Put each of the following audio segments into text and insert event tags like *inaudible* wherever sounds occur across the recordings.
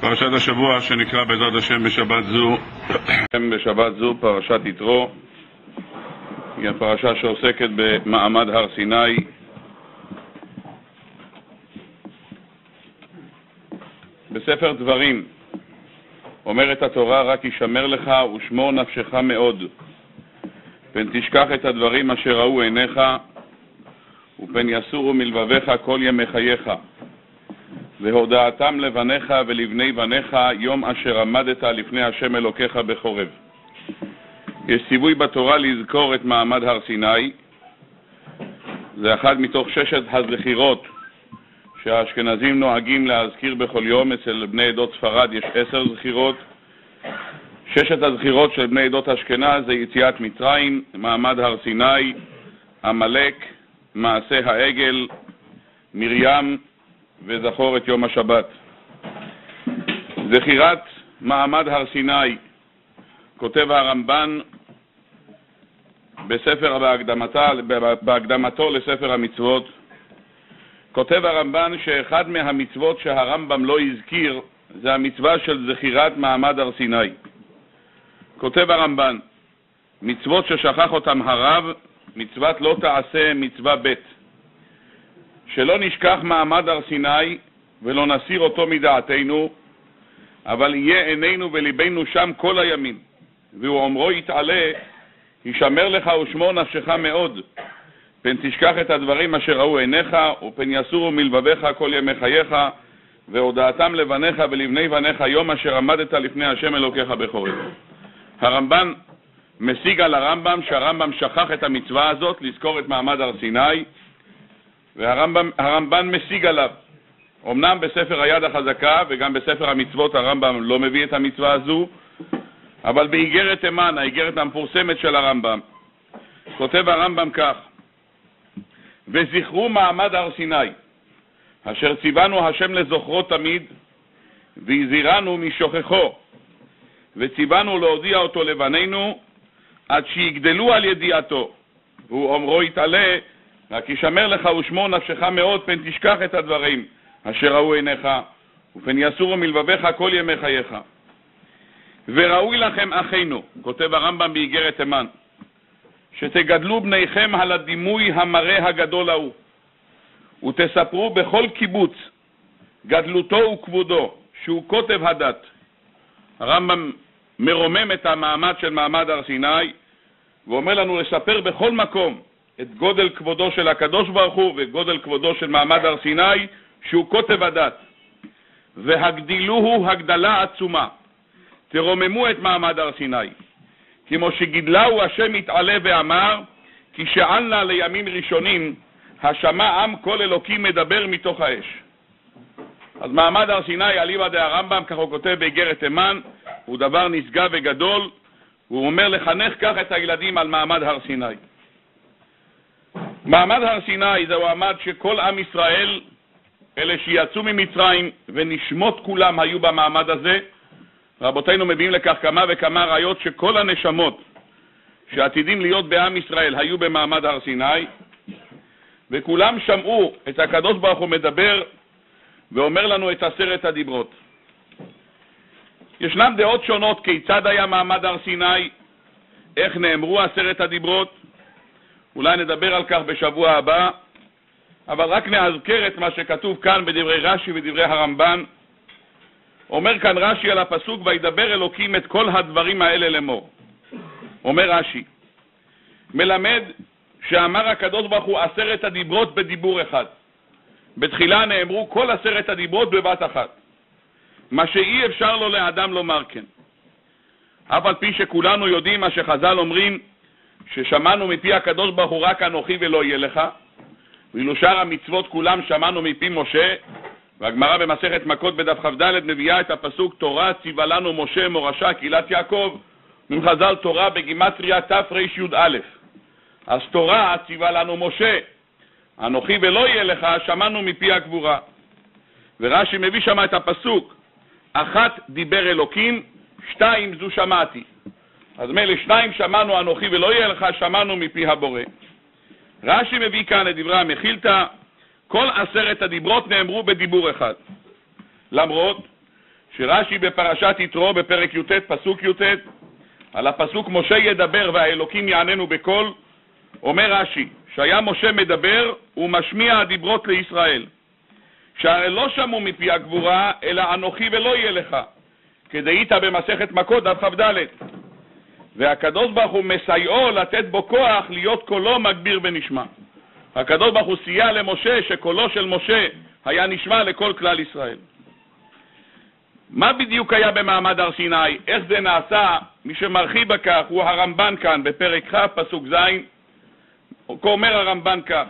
פרשת השבוע שנקרא בעזרת השם בשבת זו, *coughs* בשבת זו פרשת יתרו, היא הפרשה שעוסקת במעמד הר סיני. בספר דברים אומרת התורה רק ישמר לך ושמור נפשך מאוד, פן תשכח את הדברים אשר ראו עיניך ופן יסורו מלבביך כל ימי חייך. והודעתם לבניך ולבני בניך יום אשר עמדת לפני השם אלוקיך בחורב. יש ציווי בתורה לזכור את מעמד הר סיני, זה אחד מתוך ששת הזכירות שהאשכנזים נוהגים להזכיר בכל יום, אצל בני עדות ספרד יש עשר זכירות. ששת הזכירות של בני עדות אשכנז זה יציאת מצרים, מעמד הר סיני, עמלק, מעשה העגל, מרים, וזכור את יום השבת. זכירת מעמד הר סיני, כותב הרמב"ן בספר בהקדמתו לספר המצוות, כותב הרמב"ן שאחד מהמצוות שהרמב"ם לא הזכיר זה המצווה של זכירת מעמד הר סיני. כותב הרמב"ן, מצוות ששכח אותם הרב, מצוות לא תעשה מצווה ב'. שלא נשכח מעמד הר סיני ולא נסיר אותו מדעתנו, אבל יהיה עינינו וליבנו שם כל הימים, והוא אומרו יתעלה, ישמר לך ושמור נפשך מאוד, פן תשכח את הדברים אשר ראו עיניך, ופן יסורו מלבביך כל ימי חייך, והודעתם לבניך ולבני בניך יום אשר עמדת לפני השם אלוקיך בחורף. הרמב"ן משיג על הרמב"ם שהרמב"ם שכח את המצווה הזאת לזכור את מעמד הר סיני, והרמב"ן משיג עליו. אמנם בספר היד החזקה וגם בספר המצוות הרמב"ם לא מביא את המצווה הזו, אבל באיגרת תימן, האיגרת המפורסמת של הרמב"ם, כותב הרמב"ם כך: וזכרו מעמד הר סיני, אשר ציוונו השם לזוכרו תמיד, והזהירנו משוכחו, וציוונו להודיע אותו לבנינו, עד שיגדלו על ידיעתו. והוא אומרו יתעלה רק ישמר לך ושמור נפשך מאוד, פן תשכח את הדברים אשר ראו עיניך, ופן יסורו מלבביך כל ימי חייך. וראוי לכם אחינו, כותב הרמב"ם באיגרת תימן, שתגדלו בניכם על הדימוי המראה הגדול ההוא, ותספרו בכל קיבוץ גדלותו וכבודו, שהוא כותב הדת. הרמב"ם מרומם את המעמד של מעמד הר סיני, ואומר לנו לספר בכל מקום את גודל כבודו של הקדוש ברוך הוא וגודל כבודו של מעמד הר סיני, שהוא כותב הדת. והגדילוהו הגדלה עצומה. תרוממו את מעמד הר סיני. כמו שגידלהו השם יתעלה ואמר, כי שאלנה לימים ראשונים, השמע עם כל אלוקים מדבר מתוך האש. אז מעמד הר סיני, אליבא דהרמב"ם, כך הוא כותב באיגרת תימן, הוא דבר נשגב וגדול, הוא אומר לחנך כך את הילדים על מעמד הר סיני. מעמד הר סיני זהו מעמד שכל עם ישראל, אלה שיצאו ממצרים ונשמות כולם היו במעמד הזה. רבותינו מביאים לכך כמה וכמה ראיות שכל הנשמות שעתידים להיות בעם ישראל היו במעמד הר סיני, וכולם שמעו את הקדוש ברוך הוא מדבר ואומר לנו את עשרת הדיברות. ישנן דעות שונות כיצד היה מעמד הר סיני, איך נאמרו עשרת הדיברות, אולי נדבר על כך בשבוע הבא, אבל רק נאזכר את מה שכתוב כאן בדברי רש"י ודברי הרמב"ן. אומר כאן רש"י על הפסוק, וידבר אלוקים את כל הדברים האלה לאמור. אומר רש"י, מלמד שאמר הקדוש ברוך הוא עשרת הדיברות בדיבור אחד. בתחילה נאמרו כל עשרת הדיברות בבת אחת. מה שאי אפשר לו לאדם לומר כן. אף על פי שכולנו יודעים מה שחז"ל אומרים, ששמענו מפי הקדוש ברוך הוא רק אנוכי ולא יהיה לך, ואילו שאר המצוות כולם שמענו מפי משה, והגמרא במסכת מכות בדף כ"ד מביאה את הפסוק תורה ציווה לנו משה מורשה קהילת יעקב, חז"ל תורה בגימטריה תרי"א. אז תורה ציווה לנו משה, אנוכי ולא יהיה לך, שמענו מפי הגבורה. ורש"י מביא שם את הפסוק, אחת דיבר אלוקים, שתיים זו שמעתי. אז מילא שניים שמענו אנוכי ולא יהיה לך, שמענו מפי הבורא. רש"י מביא כאן את דברי המחילתא, כל עשרת הדיברות נאמרו בדיבור אחד. למרות שרש"י בפרשת יתרו בפרק י"ט, פסוק י"ט, על הפסוק משה ידבר והאלוקים יעננו בקול, אומר רש"י, שהיה משה מדבר ומשמיע הדיברות לישראל, שהרי לא שמעו מפי הגבורה, אלא אנוכי ולא יהיה לך, כדאית במסכת מכות, דף כ"ד. והקדוש ברוך הוא מסייעו לתת בו כוח להיות קולו מגביר ונשמע. הקדוש ברוך הוא סייע למשה שקולו של משה היה נשמע לכל כלל ישראל. מה בדיוק היה במעמד הר סיני? איך זה נעשה? מי שמרחיב בכך הוא הרמב"ן כאן בפרק כ', פסוק ז', אומר הרמב"ן כך: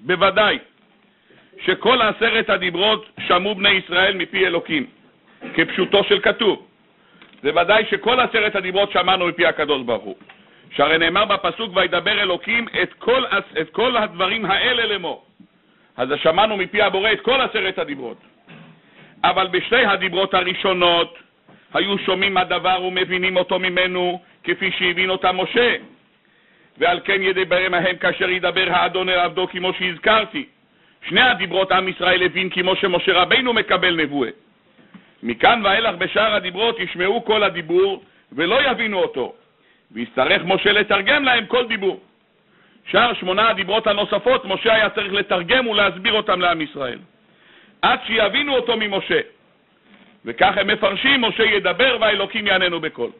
בוודאי שכל עשרת הדיברות שמעו בני ישראל מפי אלוקים, כפשוטו של כתוב. זה ודאי שכל עשרת הדיברות שמענו מפי הקדוש ברוך הוא. שהרי נאמר בפסוק, וידבר אלוקים את כל, את כל הדברים האלה לאמור. אז שמענו מפי הבורא את כל עשרת הדיברות. אבל בשתי הדיברות הראשונות היו שומעים הדבר ומבינים אותו ממנו, כפי שהבין אותה משה. ועל כן ידבר מהם כאשר ידבר האדון אל עבדו כמו שהזכרתי. שני הדיברות עם ישראל הבין כמו שמשה רבינו מקבל נבואה. מכאן ואילך בשאר הדיברות ישמעו כל הדיבור ולא יבינו אותו, ויצטרך משה לתרגם להם כל דיבור. שאר שמונה הדיברות הנוספות, משה היה צריך לתרגם ולהסביר אותם לעם ישראל. עד שיבינו אותו ממשה. וכך הם מפרשים, משה ידבר והאלוקים יעננו בקול.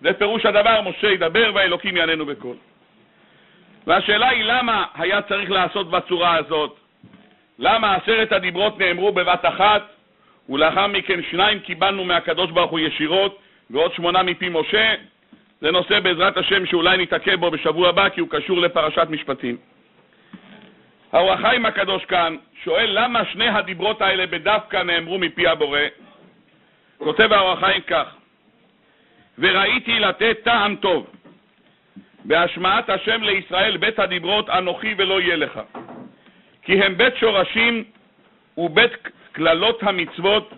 זה פירוש הדבר, משה ידבר והאלוקים יעננו בקול. והשאלה היא למה היה צריך לעשות בצורה הזאת? למה עשרת הדיברות נאמרו בבת אחת, ולאחר מכן שניים קיבלנו מהקדוש ברוך הוא ישירות, ועוד שמונה מפי משה? זה נושא בעזרת השם שאולי נתעכב בו בשבוע הבא, כי הוא קשור לפרשת משפטים. האור הקדוש כאן שואל למה שני הדיברות האלה בדווקא נאמרו מפי הבורא. כותב האור כך: וראיתי לתת טעם טוב בהשמעת השם לישראל בית הדיברות אנוכי ולא יהיה לך. כי הם בית שורשים ובית קללות המצוות,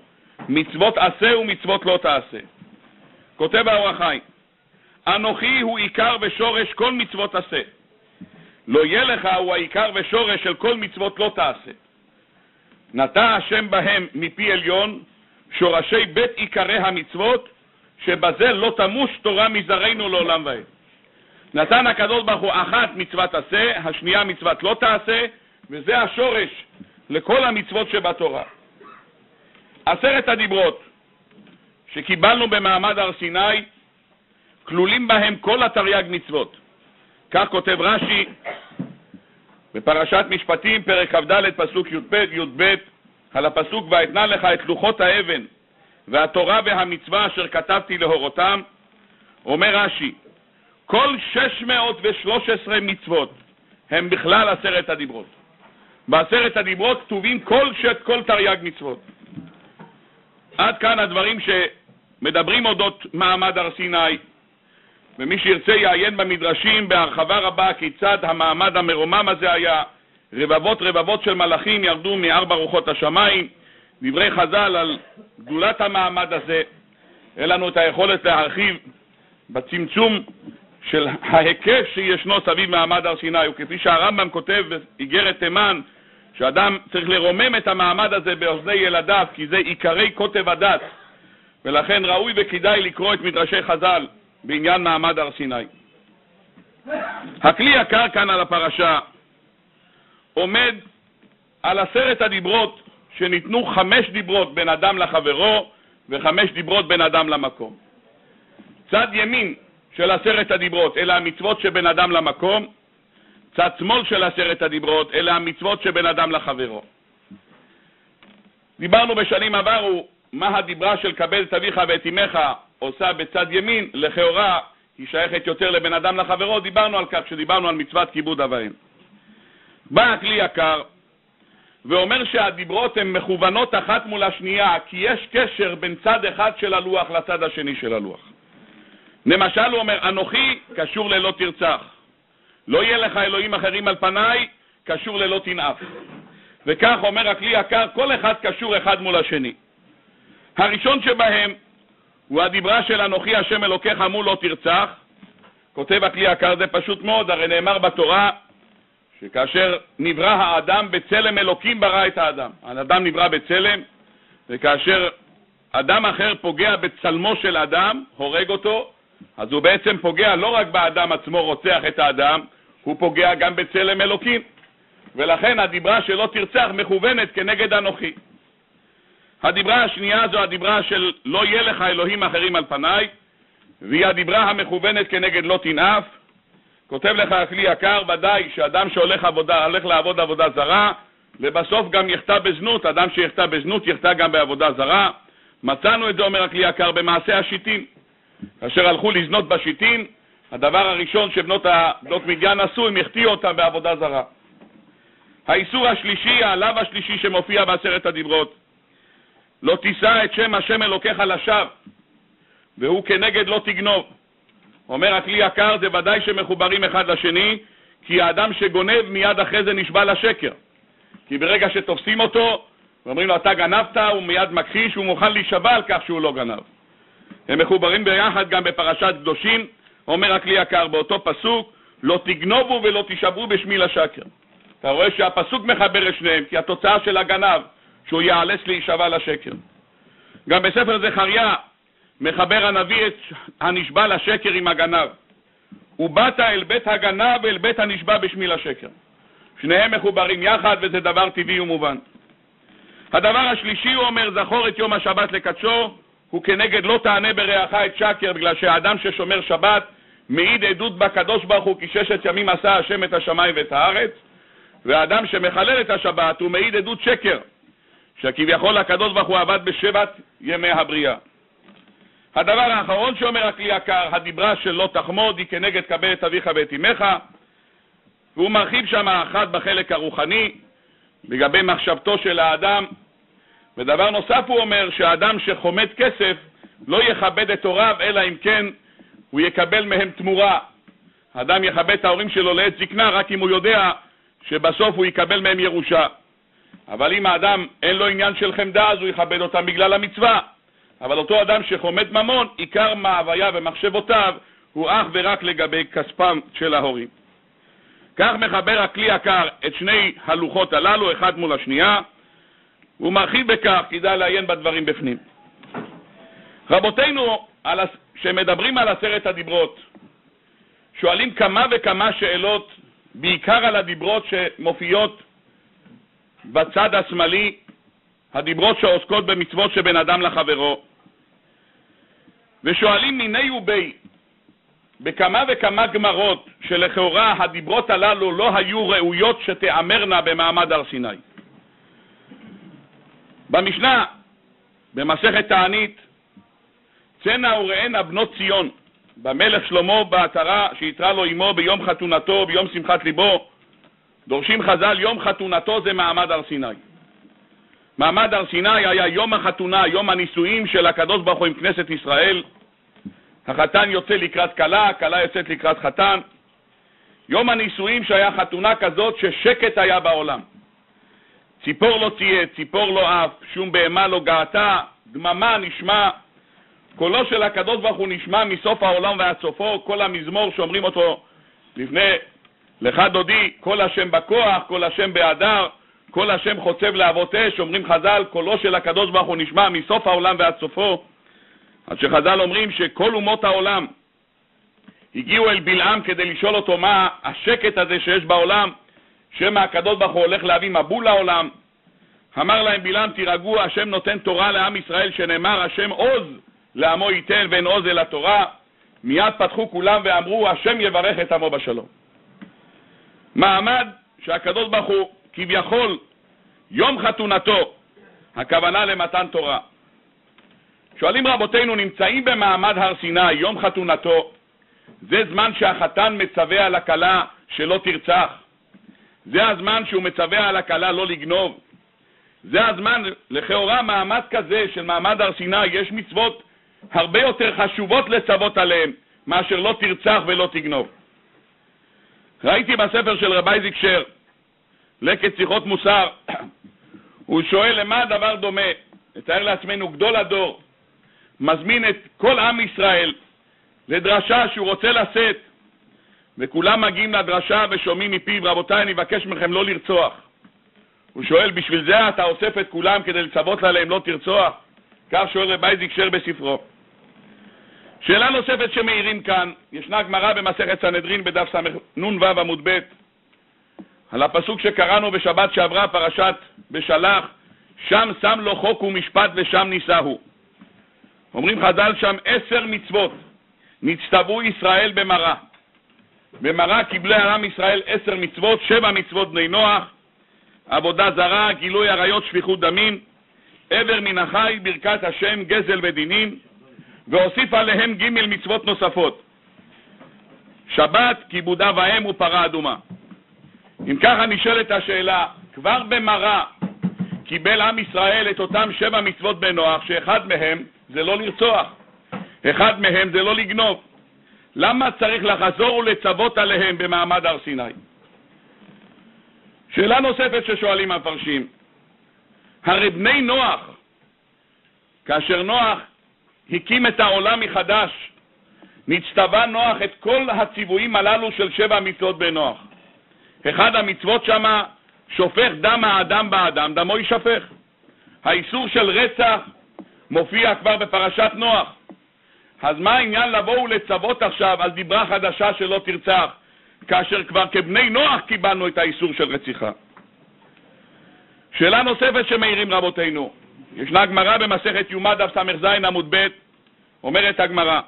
מצוות עשה ומצוות לא תעשה. כותב האור החיים, אנוכי הוא עיקר ושורש כל מצוות עשה. לא יהיה לך הוא העיקר ושורש של כל מצוות לא תעשה. נטע השם בהם מפי עליון שורשי בית עיקרי המצוות, שבזה לא תמוש תורה מזרענו לעולם ועד. נתן הקדוש ברוך הוא אחת מצוות עשה, השנייה מצוות לא תעשה, וזה השורש לכל המצוות שבתורה. עשרת הדיברות שקיבלנו במעמד הר סיני, כלולים בהם כל התרי"ג מצוות. כך כותב רש"י בפרשת משפטים, פרק כ"ד, פסוק י"ב, י"ב, על הפסוק ואתנה לך את לוחות האבן והתורה והמצווה אשר כתבתי להורותם, אומר רש"י, כל 613 מצוות הם בכלל עשרת הדיברות. בעשרת הדיברות כתובים כל כל תרי"ג מצוות. עד כאן הדברים שמדברים אודות מעמד הר סיני, ומי שירצה יעיין במדרשים בהרחבה רבה כיצד המעמד המרומם הזה היה. רבבות רבבות של מלאכים ירדו מארבע רוחות השמיים, דברי חז"ל על גדולת המעמד הזה. אין לנו את היכולת להרחיב בצמצום של ההיקף שישנו סביב מעמד הר סיני, וכפי שהרמב"ם כותב באיגרת תימן, שאדם צריך לרומם את המעמד הזה באוזני ילדיו, כי זה עיקרי קוטב הדת, ולכן ראוי וכדאי לקרוא את מדרשי חז"ל בעניין מעמד הר סיני. הכלי יקר כאן על הפרשה עומד על עשרת הדיברות שניתנו חמש דיברות בין אדם לחברו וחמש דיברות בין אדם למקום. צד ימין של עשרת הדיברות אלה המצוות שבין אדם למקום, צד שמאל של עשרת הדיברות אלה המצוות שבין אדם לחברו. דיברנו בשנים עברו מה הדיברה של קבל את אביך ואת אמך עושה בצד ימין, לכאורה היא שייכת יותר לבן אדם לחברו, דיברנו על כך כשדיברנו על מצוות כיבוד אב ואם. בא הכלי יקר ואומר שהדיברות הן מכוונות אחת מול השנייה, כי יש קשר בין צד אחד של הלוח לצד השני של הלוח. למשל הוא אומר, אנוכי קשור ללא תרצח. לא יהיה לך אלוהים אחרים על פניי, קשור ללא תנאף. וכך אומר הכלי יקר, כל אחד קשור אחד מול השני. הראשון שבהם הוא הדיברה של אנוכי השם אלוקיך מול לא תרצח. כותב הכלי יקר, זה פשוט מאוד, הרי נאמר בתורה שכאשר נברא האדם בצלם אלוקים ברא את האדם. האדם נברא בצלם, וכאשר אדם אחר פוגע בצלמו של אדם, הורג אותו, אז הוא בעצם פוגע לא רק באדם עצמו, רוצח את האדם, הוא פוגע גם בצלם אלוקים. ולכן הדיברה שלא תרצח מכוונת כנגד אנוכי. הדיברה השנייה זו הדיברה של לא יהיה לך אלוהים אחרים על פניי, והיא הדיברה המכוונת כנגד לא תנאף. כותב לך הכלי יקר, ודאי שאדם שהולך עבודה, הולך לעבוד עבודה זרה, לבסוף גם יחטא בזנות, אדם שיחטא בזנות יחטא גם בעבודה זרה. מצאנו את זה, אומר הכלי יקר, במעשה השיטין. כאשר הלכו לזנות בשיטין, הדבר הראשון שבנות מדיין עשו, הם החטיאו אותם בעבודה זרה. האיסור השלישי, הלאו השלישי שמופיע בעשרת הדיברות, לא תישא את שם השם אלוקיך לשווא, והוא כנגד לא תגנוב. אומר הכלי יקר, זה ודאי שמחוברים אחד לשני, כי האדם שגונב מיד אחרי זה נשבע לשקר. כי ברגע שתופסים אותו ואומרים לו אתה גנבת, הוא מיד מכחיש, הוא מוכן להישבע על כך שהוא לא גנב. הם מחוברים ביחד גם בפרשת קדושים, אומר הכלי יקר באותו פסוק, לא תגנובו ולא תישבעו בשמי לשקר. אתה רואה שהפסוק מחבר את שניהם, כי התוצאה של הגנב, שהוא ייאלץ להישבע לשקר. גם בספר זכריה מחבר הנביא את הנשבע לשקר עם הגנב. ובאת אל בית הגנב ואל בית הנשבע בשמי לשקר. שניהם מחוברים יחד וזה דבר טבעי ומובן. הדבר השלישי, הוא אומר, זכור את יום השבת לקדשו, הוא כנגד לא תענה ברעך את שקר, בגלל שהאדם ששומר שבת מעיד עדות בקדוש ברוך הוא, כי ששת ימים עשה השם את השמיים ואת הארץ, והאדם שמחלל את השבת הוא מעיד עדות שקר, שכביכול הקדוש ברוך הוא עבד בשבעת ימי הבריאה. הדבר האחרון שאומר הכלי יקר, הדיברה של לא תחמוד היא כנגד קבל את אביך ואת אמך, והוא מרחיב שם אחת בחלק הרוחני, לגבי מחשבתו של האדם. ודבר נוסף הוא אומר שהאדם שחומד כסף לא יכבד את הוריו, אלא אם כן הוא יקבל מהם תמורה. האדם יכבד את ההורים שלו לעת זקנה רק אם הוא יודע שבסוף הוא יקבל מהם ירושה. אבל אם האדם אין לו עניין של חמדה, אז הוא יכבד אותם בגלל המצווה. אבל אותו אדם שחומד ממון, עיקר מהוויה ומחשבותיו הוא אך ורק לגבי כספם של ההורים. כך מחבר הכלי יקר את שני הלוחות הללו, אחד מול השנייה, והוא מרחיב בכך, כדאי לעיין בדברים בפנים. רבותינו, שמדברים על עשרת הדיברות, שואלים כמה וכמה שאלות, בעיקר על הדיברות שמופיעות בצד השמאלי, הדיברות שעוסקות במצוות שבין אדם לחברו, ושואלים מיני ובי, בכמה וכמה גמרות שלכאורה הדיברות הללו לא היו ראויות שתיאמרנה במעמד הר סיני. במשנה, במסכת תענית, צנע וראנה בנות ציון, במלך שלמה בעטרה שהתרה לו אמו ביום חתונתו, ביום שמחת ליבו, דורשים חז"ל, יום חתונתו זה מעמד הר סיני. מעמד הר סיני היה יום החתונה, יום הנישואים של הקדוש ברוך הוא עם כנסת ישראל, החתן יוצא לקראת כלה, הכלה יוצאת לקראת חתן. יום הנישואים שהיה חתונה כזאת ששקט היה בעולם. ציפור לא תהיה, ציפור לא אף, שום בהמה לא געתה, דממה נשמע. קולו של הקדוש ברוך הוא נשמע מסוף העולם ועד סופו, כל המזמור שאומרים אותו לפני לך דודי, כל השם בכוח, כל השם בהדר, כל השם חוצב להבות אש, אומרים חז"ל, קולו של הקדוש ברוך הוא נשמע מסוף העולם ועד סופו. אז שחז"ל אומרים שכל אומות העולם הגיעו אל בלעם כדי לשאול אותו מה השקט הזה שיש בעולם, שמא הקדוש ברוך הוא הולך להביא מבול לעולם. אמר להם בלעם, תירגעו, השם נותן תורה לעם ישראל, שנאמר, השם עוז לעמו ייתן ואין עוז אל התורה. מיד פתחו כולם ואמרו, השם יברך את עמו בשלום. מעמד שהקדוש ברוך הוא כביכול יום חתונתו, הכוונה למתן תורה. שואלים רבותינו, נמצאים במעמד הר סיני, יום חתונתו, זה זמן שהחתן מצווה על הכלה שלא תרצח. זה הזמן שהוא מצווה על הכלה לא לגנוב. זה הזמן, לכאורה מעמד כזה של מעמד הר סיני, יש מצוות הרבה יותר חשובות לצוות עליהן, מאשר לא תרצח ולא תגנוב. ראיתי בספר של רבי איזיק שר, לקט שיחות מוסר, *clears throat* הוא שואל למה הדבר דומה. נתאר לעצמנו גדול הדור, מזמין את כל עם ישראל לדרשה שהוא רוצה לשאת, וכולם מגיעים לדרשה ושומעים מפיו, רבותיי, אני מבקש מכם לא לרצוח. הוא שואל, בשביל זה אתה אוסף את כולם כדי לצוות עליהם לא תרצוח? כך שואל רב אייזיק שר בספרו. שאלה נוספת שמעירים כאן, ישנה גמרא במסכת סנהדרין בדף סנ"ו עמוד ב', על הפסוק שקראנו בשבת שעברה, פרשת בשלח, שם שם לו חוק ומשפט ושם נישאו. אומרים חז"ל שם עשר מצוות, נצטוו ישראל במראה. במראה קיבלי עם ישראל עשר מצוות, שבע מצוות בני נוח, עבודה זרה, גילוי עריות, שפיכות דמים, עבר מן החי, ברכת השם, גזל ודינים, והוסיף עליהם ג' מצוות נוספות. שבת, כיבוד אב האם ופרה אדומה. אם ככה נשאלת השאלה, כבר במראה קיבל עם ישראל את אותם שבע מצוות בנוח, שאחד מהם זה לא לרצוח, אחד מהם זה לא לגנוב. למה צריך לחזור ולצוות עליהם במעמד הר סיני? שאלה נוספת ששואלים המפרשים, הרי בני נוח, כאשר נוח הקים את העולם מחדש, נצטווה נוח את כל הציוויים הללו של שבע מצוות בנוח. אחד המצוות שמה, שופך דם האדם באדם, דמו יישפך. האיסור של רצח מופיע כבר בפרשת נוח. אז מה העניין לבוא ולצוות עכשיו על דיברה חדשה שלא תרצח, כאשר כבר כבני נוח קיבלנו את האיסור של רציחה? שאלה נוספת שמעירים רבותינו, ישנה גמרא במסכת יומא דף ס"ז עמוד ב', אומרת הגמרא,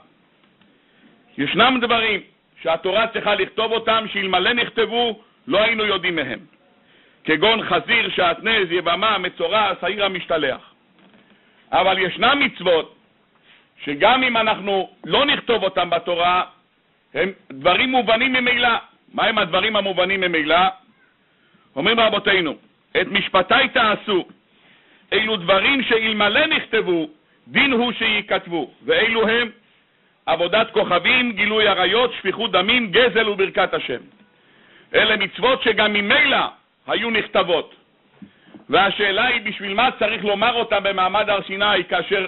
ישנם דברים שהתורה צריכה לכתוב אותם, שאלמלא נכתבו לא היינו יודעים מהם, כגון חזיר, שעטנז, יבמה, מצורע, שעיר המשתלח. אבל ישנם מצוות שגם אם אנחנו לא נכתוב אותם בתורה, הם דברים מובנים ממילא. מהם הדברים המובנים ממילא? אומרים רבותינו, את משפטיי תעשו, אילו דברים שאלמלא נכתבו, דין הוא שייכתבו, ואילו הם עבודת כוכבים, גילוי עריות, שפיכות דמים, גזל וברכת השם. אלה מצוות שגם ממילא היו נכתבות. והשאלה היא בשביל מה צריך לומר אותם במעמד הר סיני, כאשר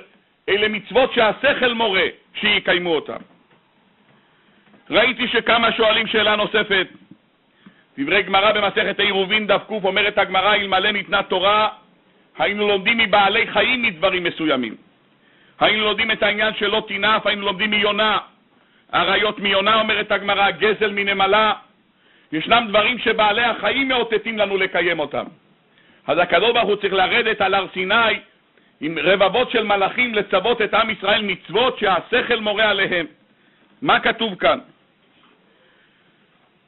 אלה מצוות שהשכל מורה שיקיימו אותם. ראיתי שכמה שואלים שאלה נוספת. דברי גמרא במסכת עירובין דף ק אומרת הגמרא, אלמלא ניתנה תורה, היינו לומדים מבעלי חיים מדברים מסוימים. היינו לומדים את העניין של לא תינף, היינו לומדים מיונה. אריות מיונה, אומרת הגמרא, גזל מנמלה. ישנם דברים שבעלי החיים מאותתים לנו לקיים אותם. אז הקדוש ברוך הוא צריך לרדת על הר סיני עם רבבות של מלאכים לצוות את עם ישראל מצוות שהשכל מורה עליהם. מה כתוב כאן?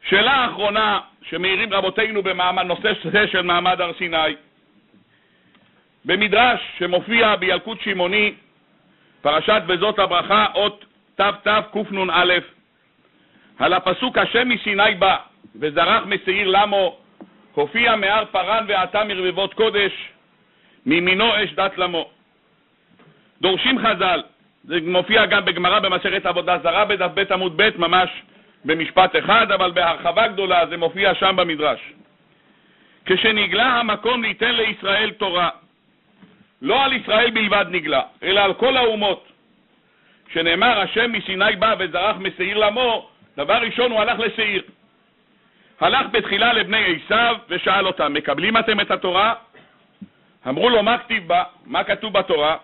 שאלה אחרונה שמעירים רבותינו בנושא זה של מעמד הר סיני. במדרש שמופיע בילקוט שמעוני, פרשת וזאת הברכה, אות תת קנ"א, על הפסוק השם מסיני בא וזרח משעיר למו, הופיע מהר פרן ועתה מרבבות קודש, מימינו אש דת למו. דורשים חז"ל, זה מופיע גם בגמרא במסכת עבודה זרה בדף ב' עמוד ב', ממש במשפט אחד, אבל בהרחבה גדולה זה מופיע שם במדרש. כשנגלה המקום ליתן לישראל תורה, לא על ישראל בלבד נגלה, אלא על כל האומות. שנאמר השם מסיני בא וזרח משעיר למו, דבר ראשון הוא הלך לשעיר. הלך בתחילה לבני עשיו ושאל אותם, מקבלים אתם את התורה? אמרו לו, מה כתיב בה? מה כתוב בתורה?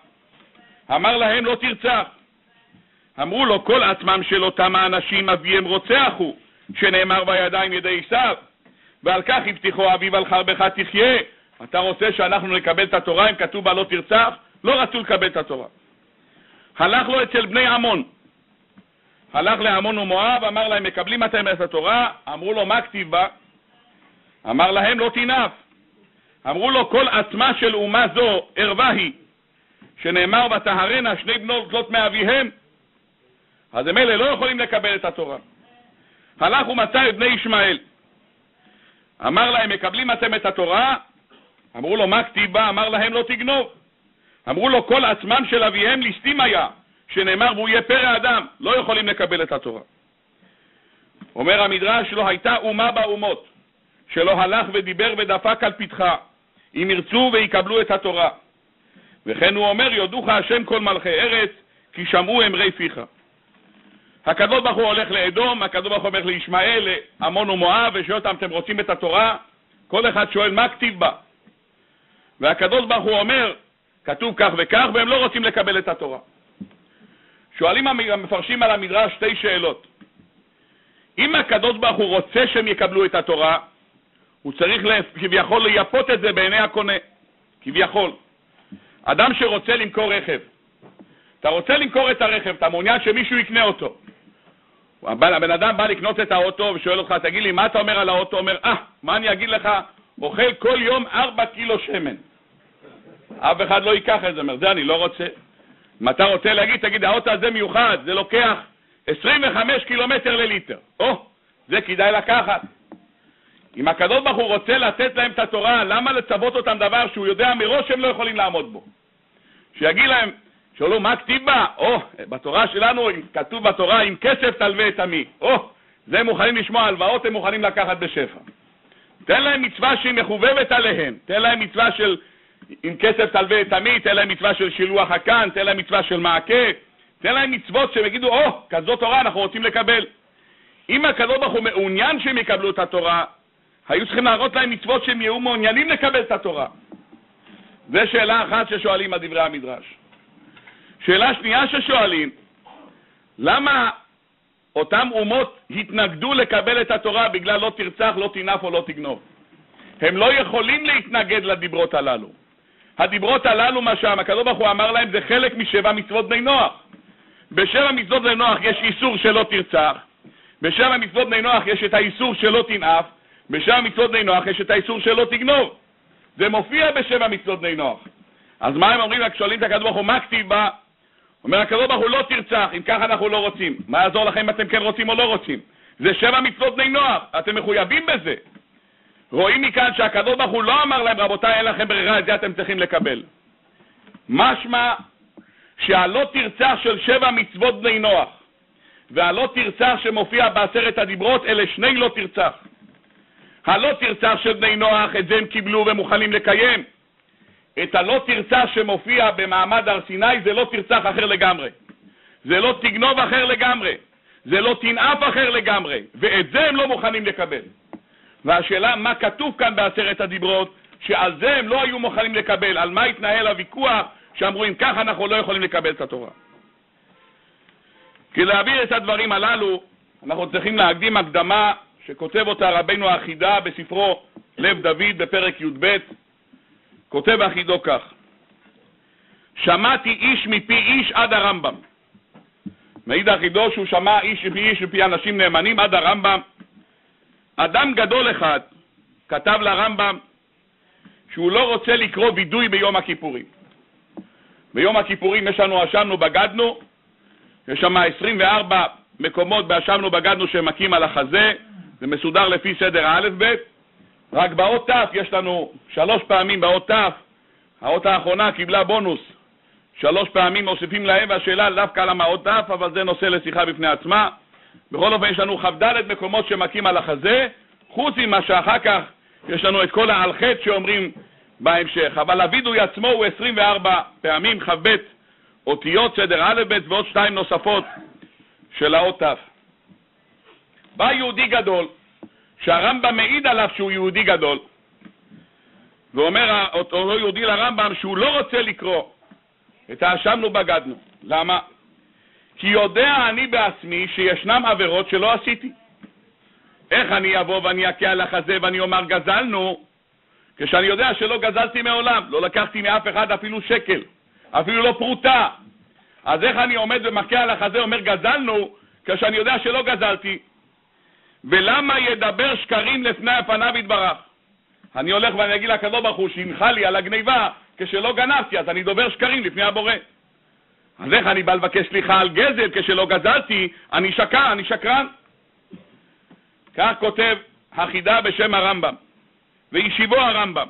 אמר להם, לא תרצח. אמרו לו, כל עצמם של אותם האנשים אביהם רוצח הוא, שנאמר בידיים ידי עשיו, ועל כך הבטיחו אביו על חרבך תחיה. אתה רוצה שאנחנו נקבל את התורה אם כתוב בה לא תרצח? לא רצו לקבל את התורה. הלך לו אצל בני עמון, הלך לעמון ומואב, אמר להם, מקבלים אתם את התורה? אמרו לו, מה כתיב בה? אמר להם, לא תנאף. אמרו לו, כל עצמה של אומה זו ערווה היא, שנאמר ותהרנה שני בנות זלות מאביהם, אז הם אלה לא יכולים לקבל את התורה. הלך ומצא את בני ישמעאל. אמר להם, מקבלים אתם את התורה? אמרו לו, מה כתיב בה? אמר להם, לא תגנוב. אמרו לו, כל עצמם של אביהם ליסטים היה, שנאמר והוא יהיה פרא אדם, לא יכולים לקבל את התורה. אומר המדרש, לא הייתה אומה באומות, שלא הלך ודיבר ודפק על פתחה, אם ירצו ויקבלו את התורה. וכן הוא אומר, יודוך השם כל מלכי ארץ, כי שמעו אמרי פיך. הקדוש ברוך הוא הולך לאדום, הקדוש ברוך הוא הולך לישמעאל, לעמון ומואב, ושואל אותם, אתם רוצים את התורה? כל אחד שואל, מה כתיב בה? והקדוש ברוך הוא אומר, כתוב כך וכך, והם לא רוצים לקבל את התורה. שואלים המפרשים על המדרש שתי שאלות. אם הקדוש ברוך הוא רוצה שהם יקבלו את התורה, הוא צריך כביכול לייפות את זה בעיני הקונה, כביכול. אדם שרוצה למכור רכב, אתה רוצה למכור את הרכב, אתה מעוניין שמישהו יקנה אותו. הבן אדם בא לקנות את האוטו ושואל אותך, תגיד לי, מה אתה אומר על האוטו? אומר, אה, מה אני אגיד לך? אוכל כל יום ארבע קילו שמן. אף אחד לא ייקח את זה, אומר, זה אני לא רוצה. אם אתה רוצה להגיד, תגיד, האוטו הזה מיוחד, זה לוקח 25 קילומטר לליטר. או, זה כדאי לקחת. אם הקדוש ברוך הוא רוצה לתת להם את התורה, למה לצוות אותם דבר שהוא יודע מראש שהם לא יכולים לעמוד בו? שיגיד להם, שאלו, מה כתיב בה? או, בתורה שלנו כתוב בתורה, עם כסף תלווה את עמי. או, זה מוכנים לשמוע הלוואות, הם מוכנים לקחת בשפע. תן להם מצווה שהיא מחובבת עליהם, תן להם מצווה של עם כסף תלווה את עמי, תן להם מצווה של שילוח הקן, תן להם מצווה של מעקה, תן להם מצוות שהם יגידו, או, oh, תורה אנחנו רוצים לקבל. אם הקדוש ברוך הוא מעוניין שהם יקבלו את התורה, היו צריכים להראות להם מצוות שהם יהיו מעוניינים לקבל את התורה. זו שאלה אחת ששואלים על דברי המדרש. שאלה שנייה ששואלים, למה אותם אומות התנגדו לקבל את התורה בגלל לא תרצח, לא תנף או לא תגנוב? הם לא יכולים להתנגד לדיברות הללו. הדיברות הללו, מה שהקדוש ברוך הוא אמר להם, זה חלק משבע מצוות בני נוח. בשבע מצוות בני נוח יש איסור שלא תרצח, בשבע מצוות בני נוח יש את האיסור שלא תנאף, בשבע מצוות בני נוח יש את האיסור שלא תגנוב. זה מופיע בשבע מצוות בני נוח. אז מה הם אומרים? שואלים את הקדוש ברוך הוא, מה כתיב בה? אומר הקדוש ברוך הוא, לא תרצח, אם ככה אנחנו לא רוצים. מה יעזור לכם אם אתם כן רוצים או לא רוצים? זה שבע מצוות בני נוח, אתם מחויבים בזה. רואים מכאן שהקדוש ברוך הוא לא אמר להם, רבותיי, אין לכם ברירה, את זה אתם צריכים לקבל. משמע שהלא תרצח של שבע מצוות בני נוח והלא תרצח שמופיע בעשרת הדיברות, אלה שני לא תרצח. הלא תרצח של בני נוח, את זה הם קיבלו ומוכנים לקיים. את הלא תרצח שמופיע במעמד הר סיני זה לא תרצח אחר לגמרי. זה לא תגנוב אחר לגמרי. זה לא תנאף אחר לגמרי. ואת זה הם לא מוכנים לקבל. והשאלה מה כתוב כאן בעשרת הדיברות, שעל זה הם לא היו מוכנים לקבל, על מה התנהל הוויכוח, שאמרו אם ככה אנחנו לא יכולים לקבל את התורה. כדי להעביר את הדברים הללו, אנחנו צריכים להקדים הקדמה שכותב אותה רבנו החידה בספרו לב דוד בפרק י"ב, כותב החידו כך: שמעתי איש מפי איש עד הרמב"ם. מעיד החידו שהוא שמע איש מפי איש מפי אנשים נאמנים עד הרמב"ם, אדם גדול אחד כתב לרמב"ם שהוא לא רוצה לקרוא וידוי ביום הכיפורים. ביום הכיפורים יש לנו אשמנו בגדנו, יש שם 24 מקומות באשמנו בגדנו שמכים על החזה, זה מסודר לפי סדר האלף-בית, רק באות ת' יש לנו שלוש פעמים באות ת', האות האחרונה קיבלה בונוס, שלוש פעמים מוסיפים להם, והשאלה דווקא למה אות ת', אבל זה נושא לשיחה בפני עצמה. בכל אופן, יש לנו כ"ד מקומות שמכים על החזה, חוץ ממה שאחר כך יש לנו את כל העל חטא שאומרים בהמשך. אבל הווידוי עצמו הוא 24 פעמים כ"ב אותיות סדר א' ב' ועוד שתיים נוספות של האות ת'. בא יהודי גדול, שהרמב"ם מעיד עליו שהוא יהודי גדול, ואומר אותו יהודי לרמב"ם שהוא לא רוצה לקרוא את האשמנו בגדנו. למה? כי יודע אני בעצמי שישנם עבירות שלא עשיתי. איך אני אבוא ואני אכה על החזה ואני אומר גזלנו, כשאני יודע שלא גזלתי מעולם, לא לקחתי מאף אחד אפילו שקל, אפילו לא פרוטה. אז איך אני עומד ומכה על החזה ואומר גזלנו, כשאני יודע שלא גזלתי? ולמה ידבר שקרים לפני פניו יתברך? אני הולך ואני אגיד לקדוש ברוך הוא שהנחה לי על הגניבה כשלא גנבתי, אז אני דובר שקרים לפני הבורא. אז איך אני בא לבקש סליחה על גזל כשלא גזלתי, אני שקר, אני שקרן. כך כותב החידה בשם הרמב"ם, וישיבו הרמב"ם,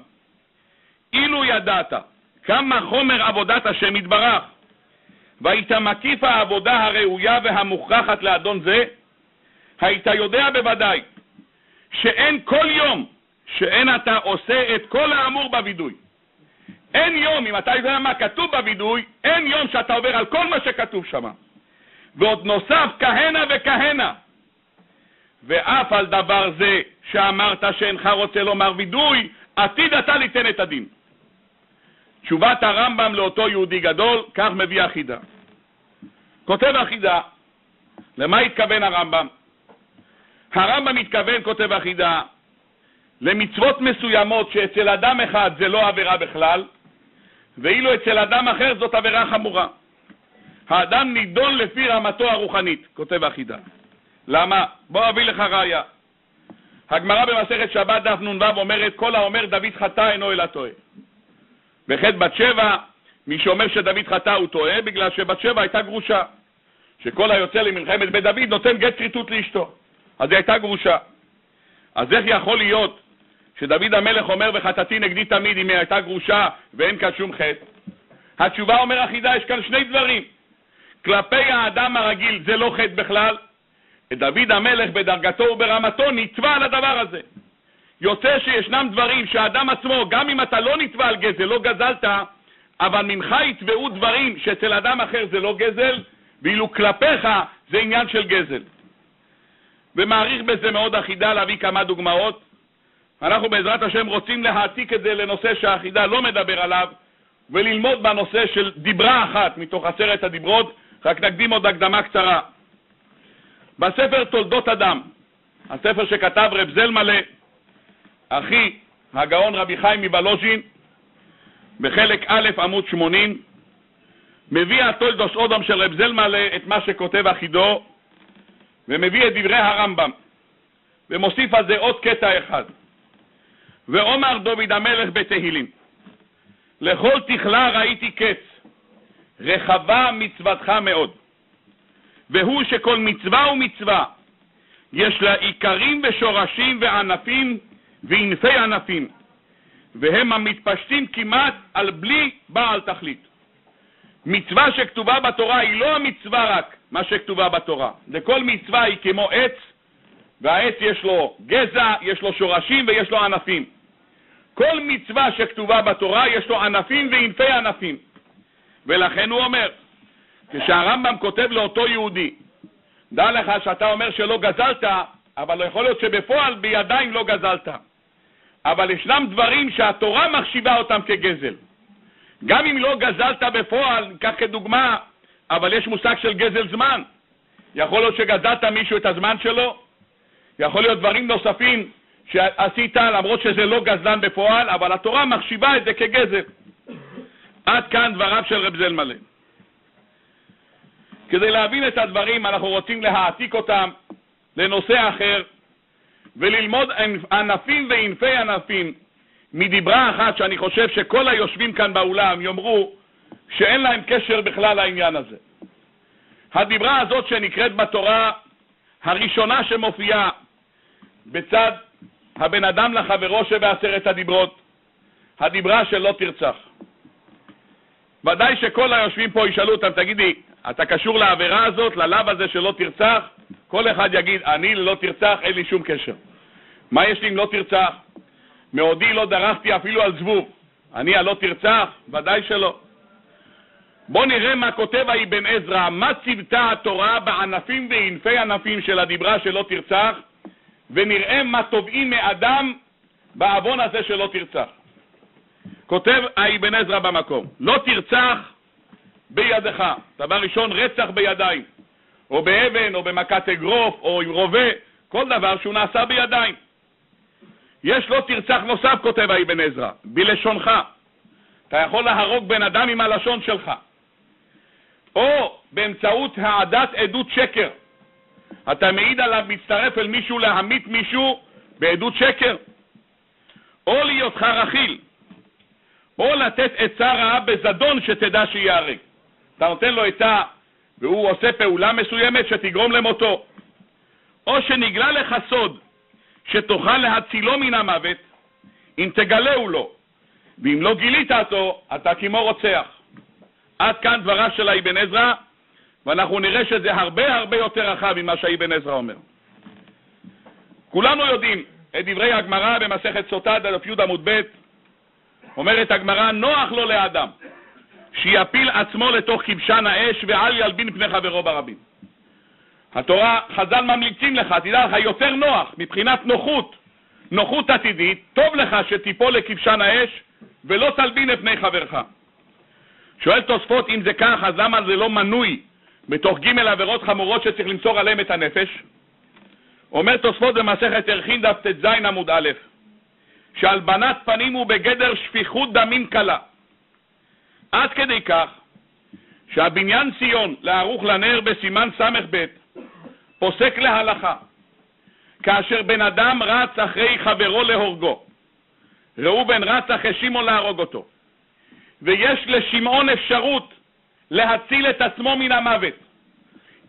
אילו ידעת כמה חומר עבודת השם יתברך, והיית מקיף העבודה הראויה והמוכרחת לאדון זה, היית יודע בוודאי שאין כל יום שאין אתה עושה את כל האמור בווידוי. אין יום, אם אתה יודע מה כתוב בווידוי, אין יום שאתה עובר על כל מה שכתוב שם. ועוד נוסף כהנה וכהנה. ואף על דבר זה שאמרת שאינך רוצה לומר וידוי, עתיד אתה ליתן את הדין. תשובת הרמב"ם לאותו יהודי גדול, כך מביא החידה. כותב החידה, למה התכוון הרמב"ם? הרמב"ם מתכוון, כותב החידה, למצוות מסוימות שאצל אדם אחד זה לא עבירה בכלל, ואילו אצל אדם אחר זאת עבירה חמורה. האדם נידון לפי רמתו הרוחנית, כותב החידה. למה? בוא אביא לך ראיה. הגמרא במסכת שבת דף נ"ו אומרת, כל האומר דוד חטא אינו אלא טועה. בחטא בת שבע, מי שאומר שדוד חטא הוא טועה, בגלל שבת שבע הייתה גרושה. שכל היוצא למלחמת בית דוד נותן גט כריתות לאשתו. אז היא הייתה גרושה. אז איך יכול להיות שדוד המלך אומר וחטאתי נגדי תמיד אם היא הייתה גרושה ואין כאן שום חטא? התשובה אומר אחידה, יש כאן שני דברים. כלפי האדם הרגיל זה לא חטא בכלל. דוד המלך בדרגתו וברמתו נתבע על הדבר הזה. יוצא שישנם דברים שהאדם עצמו, גם אם אתה לא נתבע על גזל, לא גזלת, אבל ממך יתבעו דברים שאצל אדם אחר זה לא גזל, ואילו כלפיך זה עניין של גזל. ומעריך בזה מאוד החידה להביא כמה דוגמאות. אנחנו בעזרת השם רוצים להעתיק את זה לנושא שהחידה לא מדבר עליו, וללמוד בנושא של דיברה אחת מתוך עשרת הדיברות, רק נקדים עוד הקדמה קצרה. בספר תולדות אדם, הספר שכתב רב זלמלה, אחי הגאון רבי חיים מבלוז'ין, בחלק א' עמוד 80, מביא התולדוס אודם של רב זלמלה את מה שכותב אחידו, ומביא את דברי הרמב"ם, ומוסיף על זה עוד קטע אחד. ואומר דוד המלך בתהילים, לכל תכלה ראיתי קץ, רחבה מצוותך מאוד. והוא שכל מצווה ומצווה יש לה עיקרים ושורשים וענפים וענפי ענפים, והם המתפשטים כמעט על בלי בעל תכלית. מצווה שכתובה בתורה היא לא המצווה רק מה שכתובה בתורה. לכל מצווה היא כמו עץ, והעץ יש לו גזע, יש לו שורשים ויש לו ענפים. כל מצווה שכתובה בתורה יש לו ענפים וענפי ענפים. ולכן הוא אומר, כשהרמב"ם כותב לאותו יהודי, דע לך שאתה אומר שלא גזלת, אבל יכול להיות שבפועל בידיים לא גזלת. אבל ישנם דברים שהתורה מחשיבה אותם כגזל. גם אם לא גזלת בפועל, ניקח כדוגמה, אבל יש מושג של גזל זמן. יכול להיות שגזלת מישהו את הזמן שלו, יכול להיות דברים נוספים שעשית למרות שזה לא גזלן בפועל, אבל התורה מחשיבה את זה כגזל. עד כאן דבריו של רב זלמלה. כדי להבין את הדברים אנחנו רוצים להעתיק אותם לנושא אחר וללמוד ענפים וענפי ענפים מדיברה אחת שאני חושב שכל היושבים כאן באולם יאמרו שאין להם קשר בכלל לעניין הזה. הדיברה הזאת שנקראת בתורה, הראשונה שמופיעה בצד הבן אדם לחברו שבעשרת הדיברות, הדיברה של לא תרצח. ודאי שכל היושבים פה ישאלו אותם, תגידי, אתה קשור לעבירה הזאת, ללאו הזה של לא תרצח? כל אחד יגיד, אני ללא תרצח, אין לי שום קשר. מה יש לי אם לא תרצח? מעודי לא דרכתי אפילו על זבוב. אני הלא תרצח? ודאי שלא. בואו נראה מה כותב האבן עזרא, מה ציוותה התורה בענפים וענפי ענפים של הדיברה שלא תרצח, ונראה מה תובעים מאדם בעוון הזה שלא תרצח. כותב האבן עזרא במקום, לא תרצח בידך. דבר ראשון, רצח בידיים, או באבן, או במכת אגרוף, או עם רובה, כל דבר שהוא נעשה בידיים. יש לא תרצח נוסף, כותב האבן עזרא, בלשונך. אתה יכול להרוג בן אדם עם הלשון שלך. או באמצעות העדת עדות שקר. אתה מעיד עליו, מצטרף אל מישהו להמית מישהו בעדות שקר. או להיותך רכיל, או לתת עצה רעה בזדון שתדע שייהרג. אתה נותן לו עצה והוא עושה פעולה מסוימת שתגרום למותו. או שנגלה לך סוד שתוכל להצילו מן המוות אם תגלהו לו, ואם לא גילית אותו, אתה כמו רוצח. עד כאן דבריו של האבן עזרא, ואנחנו נראה שזה הרבה הרבה יותר רחב ממה שהאבן עזרא אומר. כולנו יודעים את דברי הגמרא במסכת סוטה, דף י עמוד ב', אומרת הגמרא, נוח לו לאדם שיפיל עצמו לתוך כבשן האש ואל ילבין פני חברו ברבים. התורה, חז"ל ממליצים לך, תדע לך, יותר נוח, מבחינת נוחות, נוחות עתידית, טוב לך שתיפול לכבשן האש ולא תלבין את פני חברך. שואל תוספות, אם זה כך, אז למה זה לא מנוי בתוך ג' עבירות חמורות שצריך למסור עליהן את הנפש? אומר תוספות במסכת ערכין דף ט"ז עמוד א', שהלבנת פנים הוא בגדר שפיכות דמים קלה. עד כדי כך שהבניין ציון לערוך לנר בסימן ס"ב פוסק להלכה, כאשר בן אדם רץ אחרי חברו להורגו, ראובן רץ אחרי שמעון להרוג אותו, ויש לשמעון אפשרות להציל את עצמו מן המוות.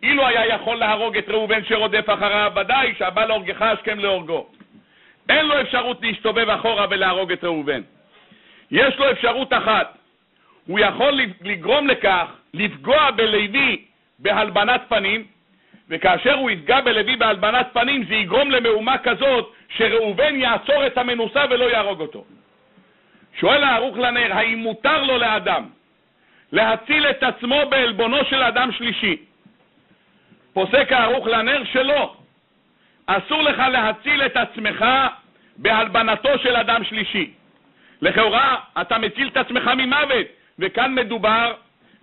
אילו היה יכול להרוג את ראובן שרודף אחריו, ודאי שהבא להורגך השכם להורגו. אין לו אפשרות להסתובב אחורה ולהרוג את ראובן. יש לו אפשרות אחת, הוא יכול לגרום לכך, לפגוע בלוי בהלבנת פנים, וכאשר הוא יפגע בלוי בהלבנת פנים, זה יגרום למהומה כזאת שראובן יעצור את המנוסה ולא יהרוג אותו. שואל הערוך לנר, האם מותר לו לאדם להציל את עצמו בעלבונו של אדם שלישי? פוסק הערוך לנר שלא. אסור לך להציל את עצמך בהלבנתו של אדם שלישי. לכאורה, אתה מציל את עצמך ממוות, וכאן מדובר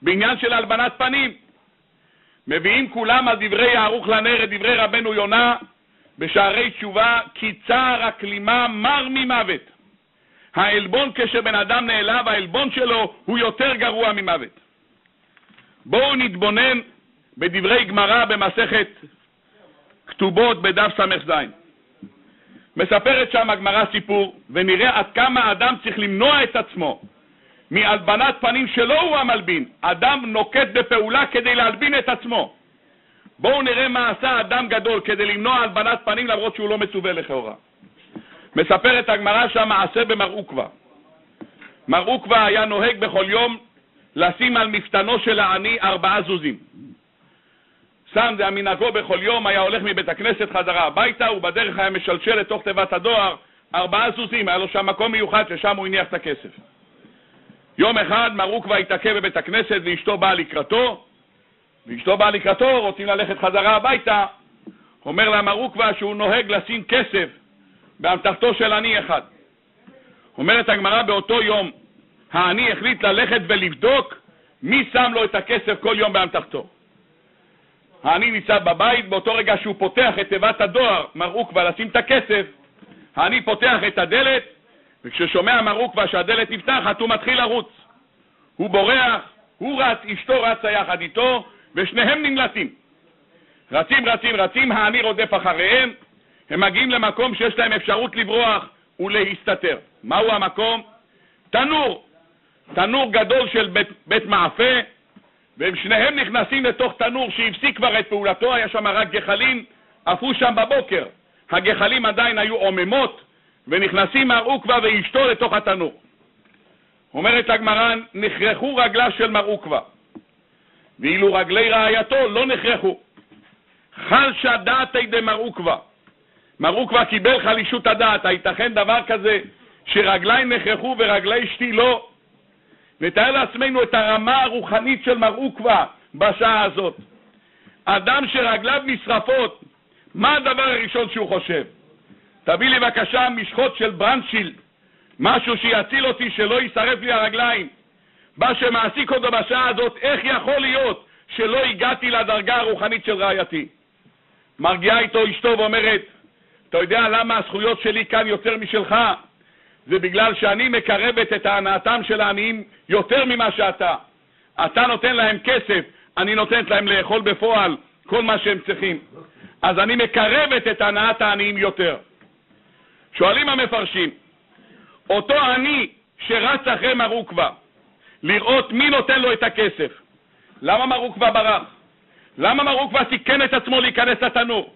בעניין של הלבנת פנים. מביאים כולם על דברי הערוך לנר את דברי רבנו יונה בשערי תשובה, כי צער הכלימה מר ממוות. העלבון כשבן אדם נעלב, העלבון שלו הוא יותר גרוע ממוות. בואו נתבונן בדברי גמרא במסכת כתובות בדף ס"ז. מספרת שם הגמרא סיפור, ונראה עד כמה אדם צריך למנוע את עצמו מהלבנת פנים שלא הוא המלבין. אדם נוקט בפעולה כדי להלבין את עצמו. בואו נראה מה עשה אדם גדול כדי למנוע הלבנת פנים למרות שהוא לא מצווה לכאורה. מספרת הגמרא שם מעשה במר עוקווה. מר עוקווה היה נוהג בכל יום לשים על מפתנו של העני ארבעה זוזים. שם זה המנהגו בכל יום, היה הולך מבית הכנסת חזרה הביתה, ובדרך היה משלשל לתוך תיבת הדואר ארבעה סוסים, היה לו שם מקום מיוחד ששם הוא הניח את הכסף. יום אחד מר עוקווה התעכב בבית הכנסת ואשתו באה לקראתו, ואשתו באה לקראתו, רוצים ללכת חזרה הביתה, אומר לה מר עוקווה שהוא נוהג לשים כסף באמתחתו של עני אחד. אומרת הגמרא באותו יום, העני החליט ללכת ולבדוק מי שם לו את הכסף כל יום באמתחתו. העני ניצב בבית, באותו רגע שהוא פותח את תיבת הדואר, מר עוקווה לשים את הכסף, העני פותח את הדלת, וכששומע מר עוקווה שהדלת נפתחת, הוא מתחיל לרוץ. הוא בורח, הוא רץ, אשתו רצה יחד איתו, ושניהם נמלטים. רצים, רצים, רצים, העני רודף אחריהם, הם מגיעים למקום שיש להם אפשרות לברוח ולהסתתר. מהו המקום? תנור. תנור גדול של בית, בית מאפה, והם שניהם נכנסים לתוך תנור שהפסיק כבר את פעולתו, היה שם רק גחלים, עפו שם בבוקר. הגחלים עדיין היו עוממות, ונכנסים מר עוקווה ואשתו לתוך התנור. אומרת הגמרא, נכרחו רגליו של מר עוקווה, ואילו רגלי רעייתו לא נכרחו. חלשה דעתי דמר עוקווה. מר עוקווה קיבל חלישות הדעת, הייתכן דבר כזה שרגלי נכרחו ורגלי אשתי לא? נתאר לעצמנו את הרמה הרוחנית של מר עוקווה בשעה הזאת. אדם שרגליו נשרפות, מה הדבר הראשון שהוא חושב? תביא לי בבקשה משחות של ברנצ'ילד, משהו שיציל אותי, שלא יישרף לי הרגליים. מה שמעסיק אותו בשעה הזאת, איך יכול להיות שלא הגעתי לדרגה הרוחנית של רעייתי? מרגיעה איתו אשתו ואומרת, אתה יודע למה הזכויות שלי כאן יותר משלך? זה בגלל שאני מקרבת את הנאתם של העניים יותר ממה שאתה. אתה נותן להם כסף, אני נותנת להם לאכול בפועל כל מה שהם צריכים. אז אני מקרבת את הנאת העניים יותר. שואלים המפרשים, אותו עני שרץ אחרי מרוקווה, לראות מי נותן לו את הכסף, למה מרוקווה ברח? למה מרוקווה סיכן את עצמו להיכנס לתנור?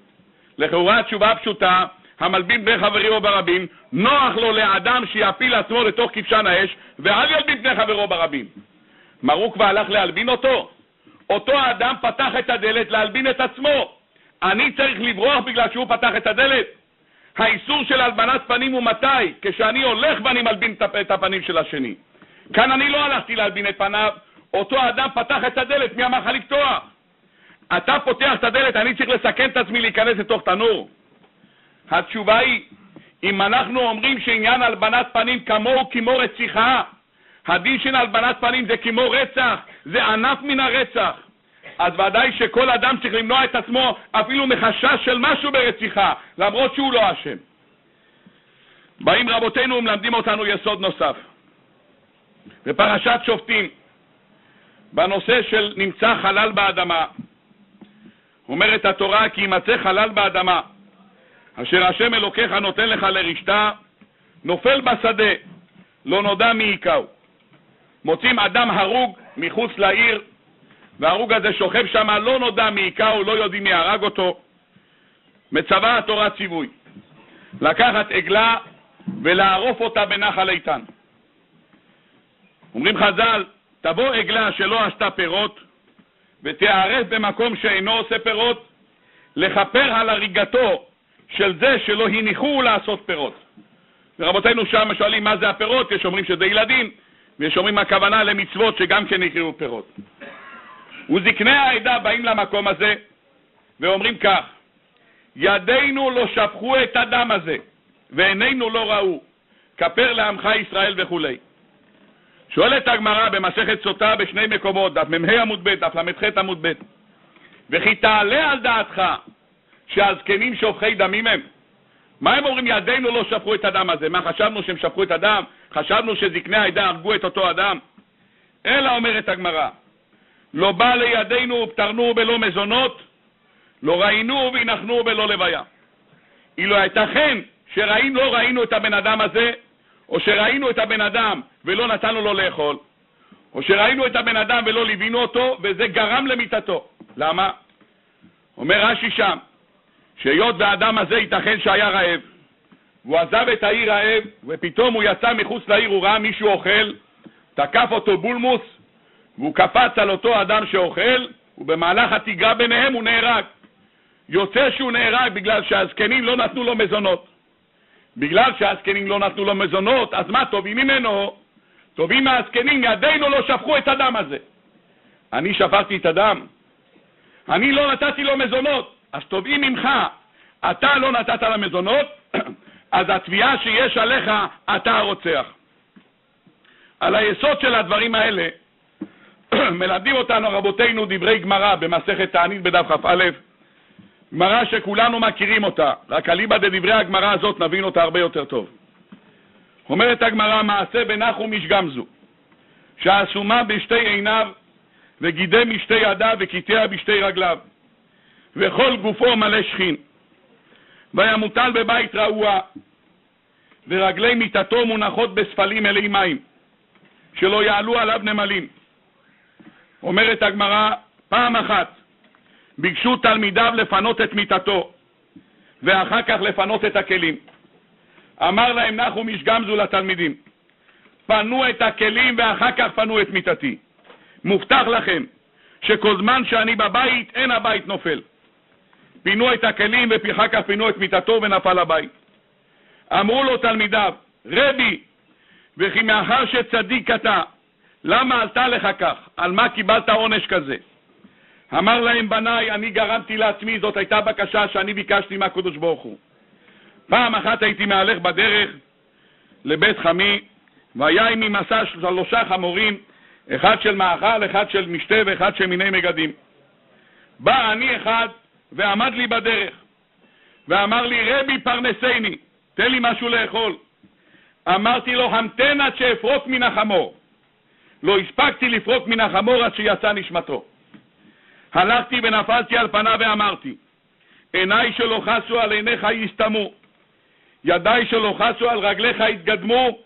לכאורה התשובה הפשוטה, המלבין בני חברו ברבים, נוח לו לאדם שיפיל עצמו לתוך כבשן האש, ואל ילבין בני חברו ברבים. מרוקווה הלך להלבין אותו? אותו האדם פתח את הדלת להלבין את עצמו. אני צריך לברוח בגלל שהוא פתח את הדלת? האיסור של הלבנת פנים הוא מתי? כשאני הולך ואני מלבין את הפנים של השני. כאן אני לא הלכתי להלבין את פניו, אותו אדם פתח את הדלת, מי אמר לך לפתוח? אתה פותח את הדלת, אני צריך לסכן את עצמי להיכנס לתוך תנור. התשובה היא, אם אנחנו אומרים שעניין הלבנת פנים כמוהו כמו רציחה, הדין של הלבנת פנים זה כמו רצח, זה ענף מן הרצח. אז ודאי שכל אדם צריך למנוע את עצמו אפילו מחשש של משהו ברציחה, למרות שהוא לא אשם. באים רבותינו ומלמדים אותנו יסוד נוסף. בפרשת שופטים, בנושא של נמצא חלל באדמה, אומרת התורה כי יימצא חלל באדמה, אשר השם אלוקיך נותן לך לרשתה, נופל בשדה, לא נודע מי היכהו. מוצאים אדם הרוג מחוץ לעיר, וההרוג הזה שוכב שם, לא נודע מי היכהו, לא יודעים מי הרג אותו. מצווה התורה ציווי, לקחת עגלה ולערוף אותה בנחל איתן. אומרים חז"ל, תבוא עגלה שלא עשתה פירות, ותיערף במקום שאינו עושה פירות, לכפר על הריגתו של זה שלא הניחו לעשות פירות. ורבותינו שם שואלים מה זה הפירות, יש אומרים שזה ילדים, ויש אומרים הכוונה למצוות שגם כן יקראו פירות. וזקני העדה באים למקום הזה ואומרים כך: ידינו לא שפכו את הדם הזה, ועינינו לא ראו, כפר לעמך ישראל וכולי. שואלת הגמרא במסכת סוטה בשני מקומות, דף מ"ה עמוד ב', דף ל"ח עמוד ב', וכי תעלה על דעתך שהזקנים שופכי דמים הם? מה הם אומרים, ידינו לא שפכו את הדם הזה? מה, חשבנו שהם שפכו את הדם? חשבנו שזקני העדה הרגו את אותו אדם? אלא אומרת הגמרא, לא בא לידינו ופטרנו בלא מזונות, לא ראינו והנחנו בלא לוויה. אילו הייתכן שראינו, לא ראינו את הבן אדם הזה, או שראינו את הבן אדם ולא נתנו לו לאכול, או שראינו את הבן אדם ולא ליווינו אותו, וזה גרם למיתתו. למה? אומר רש"י שם, שהיות והאדם הזה ייתכן שהיה רעב, והוא עזב את העיר רעב, ופתאום הוא יצא מחוץ לעיר, הוא ראה מישהו אוכל, תקף אותו בולמוס, והוא קפץ על אותו אדם שאוכל, ובמהלך התיגרה ביניהם הוא נהרג. יוצא שהוא נהרג בגלל שהזקנים לא נתנו לו מזונות. בגלל שהזקנים לא נתנו לו מזונות, אז מה טובים ממנו? טובים מהזקנים, ידינו לא שפכו את הדם הזה. אני שפכתי את הדם, אני לא נתתי לו מזונות, אז תובעים ממך, אתה לא נתת לה מזונות, *clears throat* אז התביעה שיש עליך, אתה הרוצח. על היסוד של הדברים האלה *clears throat* מלמדים אותנו רבותינו דברי גמרא במסכת תענית בדף כ"א, גמרא שכולנו מכירים אותה, רק אליבא דדברי הגמרא הזאת נבין אותה הרבה יותר טוב. אומרת הגמרא, מעשה בנחום איש גמזו, שאסומה בשתי עיניו, וגידם משתי ידיו, וקיטע בשתי רגליו, וכל גופו מלא שכין. והיה מוטל בבית רעוע, ורגלי מיטתו מונחות בספלים מלאי מים, שלא יעלו עליו נמלים. אומרת הגמרא, פעם אחת ביקשו תלמידיו לפנות את מיטתו, ואחר כך לפנות את הכלים. אמר להם נחום איש גמזו לתלמידים, פנו את הכלים ואחר כך פנו את מיטתי. מובטח לכם שכל זמן שאני בבית, אין הבית נופל. פינו את הכלים ואחר כך פינו את מיטתו ונפל הבית. אמרו לו תלמידיו, רבי, וכי מאחר שצדיק אתה, למה עלתה לך כך? על מה קיבלת עונש כזה? אמר להם בניי, אני גרמתי לעצמי, זאת הייתה בקשה שאני ביקשתי מהקדוש ברוך הוא. פעם אחת הייתי מהלך בדרך לבית חמי, והיה עמי מסע שלושה חמורים, אחד של מאכל, אחד של משתה ואחד של מיני מגדים. בא אני אחד ועמד לי בדרך, ואמר לי, רבי פרנסני, תן לי משהו לאכול. אמרתי לו, המתן עד שאפרוק מן החמור. לא הספקתי לפרוק מן החמור עד שיצא נשמתו. הלכתי ונפלתי על פניו ואמרתי, עיניי שלא חסו על עיניך יסתמו, ידיי שלא חסו על רגליך יתקדמו,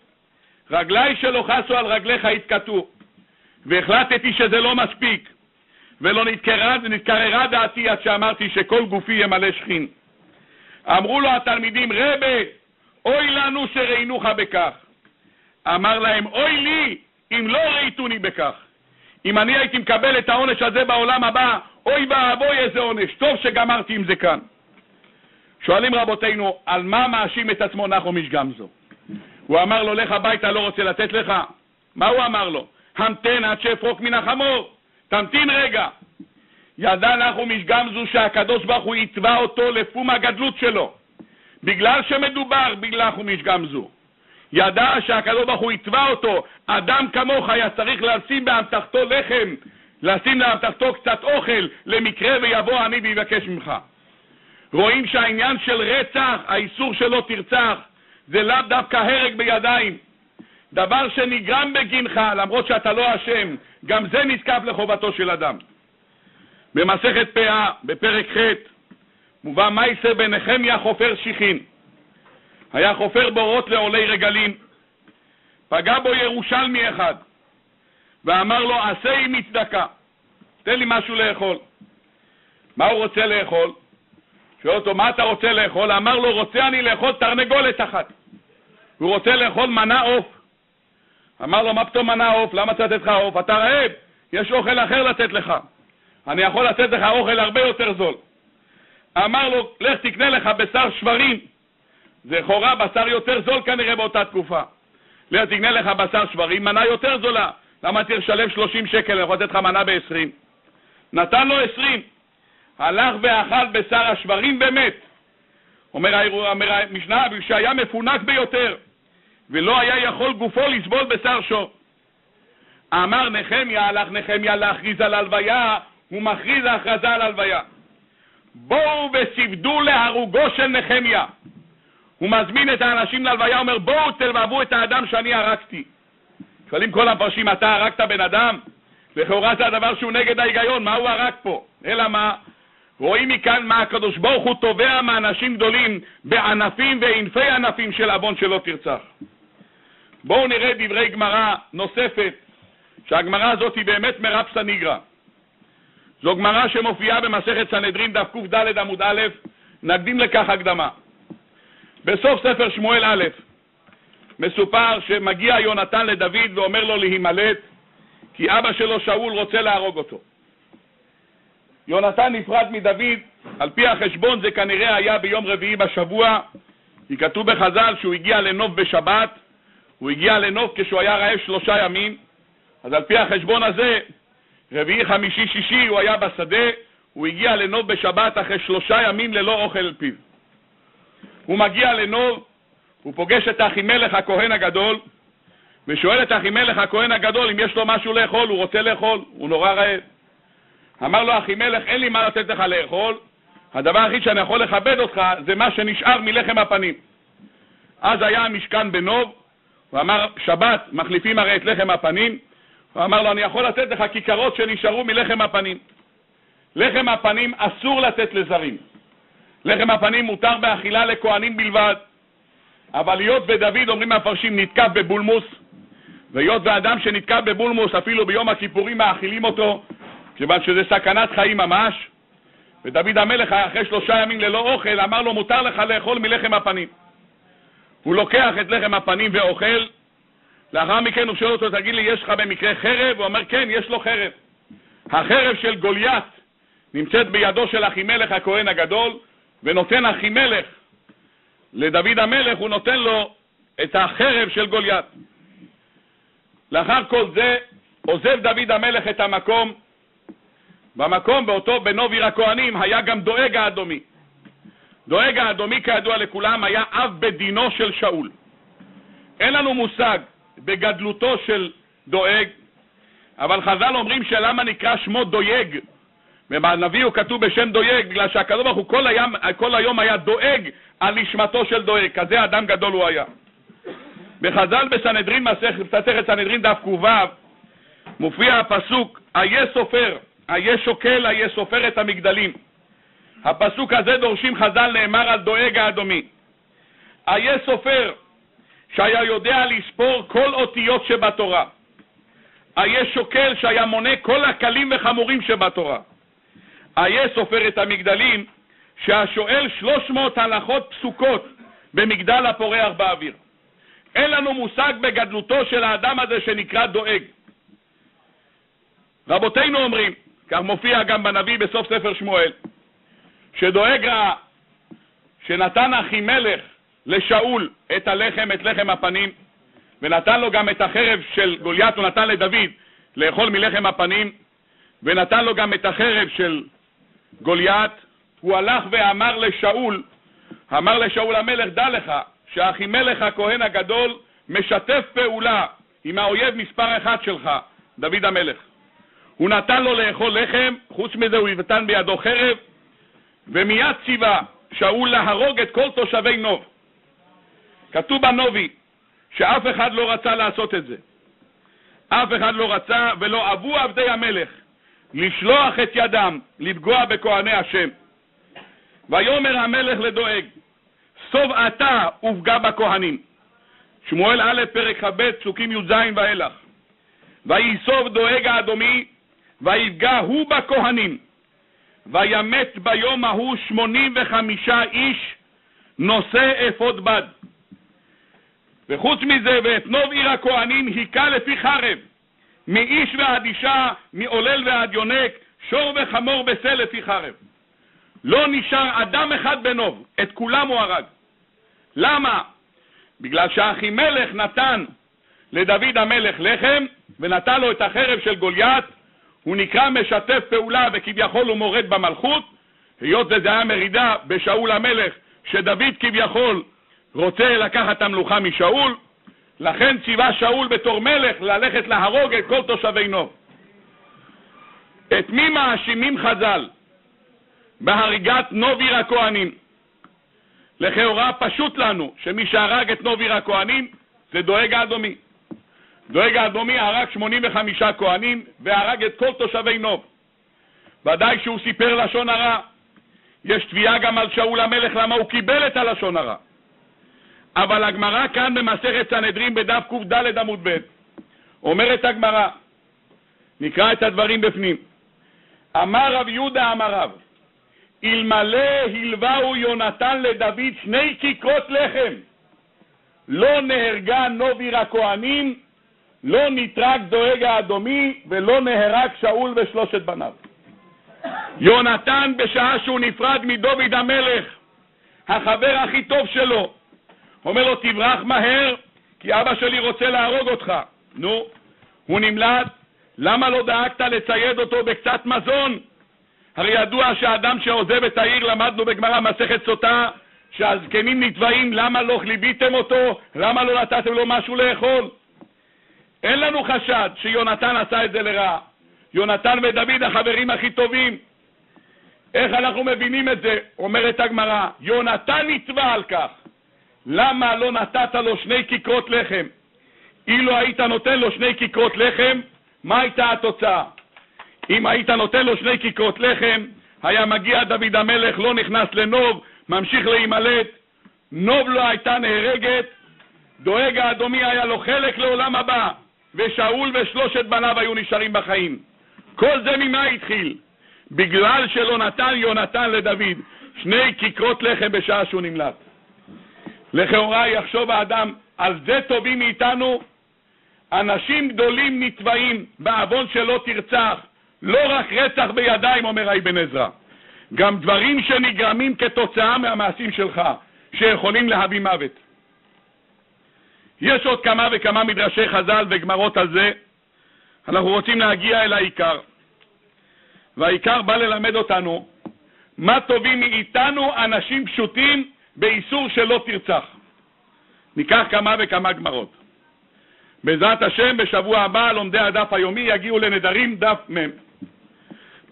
רגליי שלא חסו על רגליך יתקטו. והחלטתי שזה לא מספיק, ולא נתקררה, נתקררה דעתי עד שאמרתי שכל גופי ימלא שכין. אמרו לו התלמידים, רבה, אוי לנו שראינוך בכך. אמר להם, אוי לי אם לא ראיתוני בכך. אם אני הייתי מקבל את העונש הזה בעולם הבא, אוי ואבוי איזה עונש, טוב שגמרתי עם זה כאן. שואלים רבותינו, על מה מאשים את עצמו נחום איש גמזו? הוא אמר לו, לך הביתה, לא רוצה לתת לך? מה הוא אמר לו? המתן עד שאפרוק מן החמור, תמתין רגע. ידע נחום איש גמזו שהקדוש ברוך הוא יתבע אותו לפום הגדלות שלו, בגלל שמדובר בגלח ומשגם זו. ידע שהקדוש ברוך הוא יתבע אותו, אדם כמוך היה צריך לשים באמתחתו לחם, לשים לאמתחתו קצת אוכל, למקרה ויבוא אני ויבקש ממך. רואים שהעניין של רצח, האיסור שלא תרצח, זה לאו דווקא הרג בידיים. דבר שנגרם בגינך, למרות שאתה לא אשם, גם זה נזקף לחובתו של אדם. במסכת פאה, בפרק ח', מובא מייסר בנחמיה חופר שיחין. היה חופר בורות לעולי רגלים. פגע בו ירושלמי אחד, ואמר לו, עשה עמי צדקה, תן לי משהו לאכול. מה הוא רוצה לאכול? שואל אותו, מה אתה רוצה לאכול? אמר לו, רוצה אני לאכול תרנגולת אחת. הוא רוצה לאכול מנה עוף. אמר לו, מה פתאום מנה עוף? למה צריך לתת לך עוף? אתה רעב, יש אוכל אחר לתת לך. אני יכול לתת לך אוכל הרבה יותר זול. אמר לו, לך תקנה לך בשר שברים. זה לכאורה בשר יותר זול כנראה באותה תקופה. לך תקנה לך בשר שברים, מנה יותר זולה. למה צריך לשלם 30 שקל, אני יכול לתת לך מנה ב-20? נתן לו 20. הלך ואכל בשר השברים באמת. אומר המשנה, שהיה מפונק ביותר, ולא היה יכול גופו לסבול בשר שור. אמר נחמיה, הלך נחמיה להכריז על הלוויה, הוא מכריז הכרזה על הלוויה. בואו וסיבדו להרוגו של נחמיה. הוא מזמין את האנשים להלוויה, אומר בואו תלבבו את האדם שאני הרגתי. שואלים כל המפרשים, אתה הרגת בן אדם? לכאורה זה הדבר שהוא נגד ההיגיון, מה הוא הרג פה? אלא מה? רואים מכאן מה הקדוש ברוך הוא תובע מאנשים גדולים בענפים וענפי ענפים של עוון שלא תרצח. בואו נראה דברי גמרא נוספת, שהגמרא הזאת היא באמת מרפסא ניגרא. זו גמרא שמופיעה במסכת סנהדרין דף קד עמוד א', נקדים לכך הקדמה. בסוף ספר שמואל א', מסופר שמגיע יונתן לדוד ואומר לו להימלט, כי אבא שלו שאול רוצה להרוג אותו. יונתן נפרד מדוד, על פי החשבון זה כנראה היה ביום רביעי בשבוע, כי כתוב בחז"ל שהוא הגיע לנוב בשבת, הוא הגיע לנוב כשהוא היה רעב שלושה ימים, אז על פי החשבון הזה, רביעי, חמישי, שישי הוא היה בשדה, הוא הגיע לנוב בשבת אחרי שלושה ימים ללא אוכל על פיו. הוא מגיע לנוב, הוא פוגש את אחימלך הכהן הגדול, ושואל את אחימלך הכהן הגדול אם יש לו משהו לאכול, הוא רוצה לאכול, הוא נורא רעב. אמר לו אחימלך, אין לי מה לתת לך לאכול, הדבר היחיד שאני יכול לכבד אותך זה מה שנשאר מלחם הפנים. אז היה המשכן בנוב, הוא אמר, שבת מחליפים הרי את לחם הפנים, הוא אמר לו, אני יכול לתת לך כיכרות שנשארו מלחם הפנים. לחם הפנים אסור לתת לזרים. לחם הפנים מותר באכילה לכהנים בלבד. אבל היות ודוד, אומרים המפרשים, נתקף בבולמוס, והיות ואדם שנתקף בבולמוס, אפילו ביום הכיפורים מאכילים אותו, כיוון שזה סכנת חיים ממש, ודוד המלך, אחרי שלושה ימים ללא אוכל, אמר לו, מותר לך לאכול מלחם הפנים. הוא לוקח את לחם הפנים ואוכל, לאחר מכן הוא שואל אותו, תגיד לי, יש לך במקרה חרב? הוא אומר, כן, יש לו חרב. החרב של גוליית נמצאת בידו של אחימלך הכהן הגדול, ונותן אחימלך לדוד המלך, הוא נותן לו את החרב של גוליית. לאחר כל זה, עוזב דוד המלך את המקום. במקום, באותו, בנוב עיר הכהנים, היה גם דואג האדומי. דואג האדומי, כידוע לכולם, היה אב בדינו של שאול. אין לנו מושג בגדלותו של דואג, אבל חז"ל אומרים שלמה נקרא שמו דויג. ובנביא הוא כתוב בשם דויג, בגלל שהקדוש ברוך הוא כל, היום, כל היום היה דואג על נשמתו של דואג, כזה אדם גדול הוא היה. בחז"ל בסנהדרין, מסכת סנהדרין דף ק"ו, מופיע הפסוק, איה סופר, איה שוקל, איה סופר את המגדלים. הפסוק הזה דורשים חז"ל נאמר על דואג האדומי. איה סופר, שהיה יודע לספור כל אותיות שבתורה. איה שוקל שהיה מונה כל הקלים וחמורים שבתורה. איה סופר את המגדלים, שהשואל שלוש מאות הלכות פסוקות במגדל הפורח באוויר. אין לנו מושג בגדלותו של האדם הזה שנקרא דואג. רבותינו אומרים, כך מופיע גם בנביא בסוף ספר שמואל, שדואג ראה שנתן אחימלך לשאול את הלחם, את לחם הפנים, ונתן לו גם את החרב של גוליית, הוא נתן לדוד לאכול מלחם הפנים, ונתן לו גם את החרב של גוליית, הוא הלך ואמר לשאול, אמר לשאול המלך, דע לך שאחימלך הכהן הגדול משתף פעולה עם האויב מספר אחת שלך, דוד המלך. הוא נתן לו לאכול לחם, חוץ מזה הוא נתן בידו חרב, ומיד ציווה שאול להרוג את כל תושבי נוב. כתוב בנובי שאף אחד לא רצה לעשות את זה. אף אחד לא רצה, ולא אבו עבדי המלך לשלוח את ידם לפגוע בכהני השם. ויאמר המלך לדואג, סוב אתה ופגע בכהנים. שמואל א', פרק כ"ב, פסוקים י"ז ואילך. ויסוב דואג האדומי, ויפגע הוא בכהנים. וימת ביום ההוא שמונים וחמישה איש נושא אפוד בד. וחוץ מזה, ואת נוב עיר הכהנים היכה לפי חרב, מאיש ועד אישה, מעולל ועד יונק, שור וחמור בשה לפי חרב. לא נשאר אדם אחד בנוב, את כולם הוא הרג. למה? בגלל שאחימלך נתן לדוד המלך לחם, ונתן לו את החרב של גוליית, הוא נקרא משתף פעולה וכביכול הוא מורד במלכות, היות וזה היה מרידה בשאול המלך, שדוד כביכול רוצה לקחת את המלוכה משאול, לכן ציווה שאול בתור מלך ללכת להרוג את כל תושבי נוב. את מי מאשימים חז"ל בהריגת נוב עיר הכהנים? לכאורה פשוט לנו שמי שהרג את נוב עיר הכהנים זה דואג האדומי. דואג האדומי הרג 85 כהנים והרג את כל תושבי נוב. ודאי שהוא סיפר לשון הרע. יש תביעה גם על שאול המלך למה הוא קיבל את הלשון הרע. אבל הגמרא כאן במסכת סנהדרין בדף קד עמוד ב', אומרת הגמרא, נקרא את הדברים בפנים. אמר רב יהודה אמר רב, אלמלא הלווהו יונתן לדוד שני כיכרות לחם, לא נהרגה נוביר הכהנים, לא נטרק דואג האדומי, ולא נהרג שאול ושלושת בניו. יונתן, בשעה שהוא נפרד מדוד המלך, החבר הכי טוב שלו, אומר לו, תברח מהר, כי אבא שלי רוצה להרוג אותך. נו, הוא נמלט, למה לא דאגת לצייד אותו בקצת מזון? הרי ידוע שאדם שעוזב את העיר, למדנו בגמרא מסכת סוטה, שהזקנים נתבעים, למה לא ליביתם אותו? למה לא נתתם לו משהו לאכול? אין לנו חשד שיונתן עשה את זה לרע. יונתן ודוד החברים הכי טובים. איך אנחנו מבינים את זה? אומרת הגמרא, יונתן נתבע על כך. למה לא נתת לו שני כיכרות לחם? אילו היית נותן לו שני כיכרות לחם, מה הייתה התוצאה? אם היית נותן לו שני כיכרות לחם, היה מגיע דוד המלך, לא נכנס לנוב, ממשיך להימלט, נוב לא הייתה נהרגת, דואג האדומי היה לו חלק לעולם הבא, ושאול ושלושת בניו היו נשארים בחיים. כל זה ממה התחיל? בגלל שלא נתן יונתן לדוד שני כיכרות לחם בשעה שהוא נמלט. לכאורה יחשוב האדם, על זה טובים מאיתנו, אנשים גדולים נתבעים בעוון שלא תרצח, לא רק רצח בידיים, אומר האבן עזרא, גם דברים שנגרמים כתוצאה מהמעשים שלך, שיכולים להביא מוות. יש עוד כמה וכמה מדרשי חז"ל וגמרות על זה. אנחנו רוצים להגיע אל העיקר. והעיקר בא ללמד אותנו מה טובים מאיתנו אנשים פשוטים באיסור שלא תרצח. ניקח כמה וכמה גמרות. בעזרת השם, בשבוע הבא לומדי הדף היומי יגיעו לנדרים דף מ'.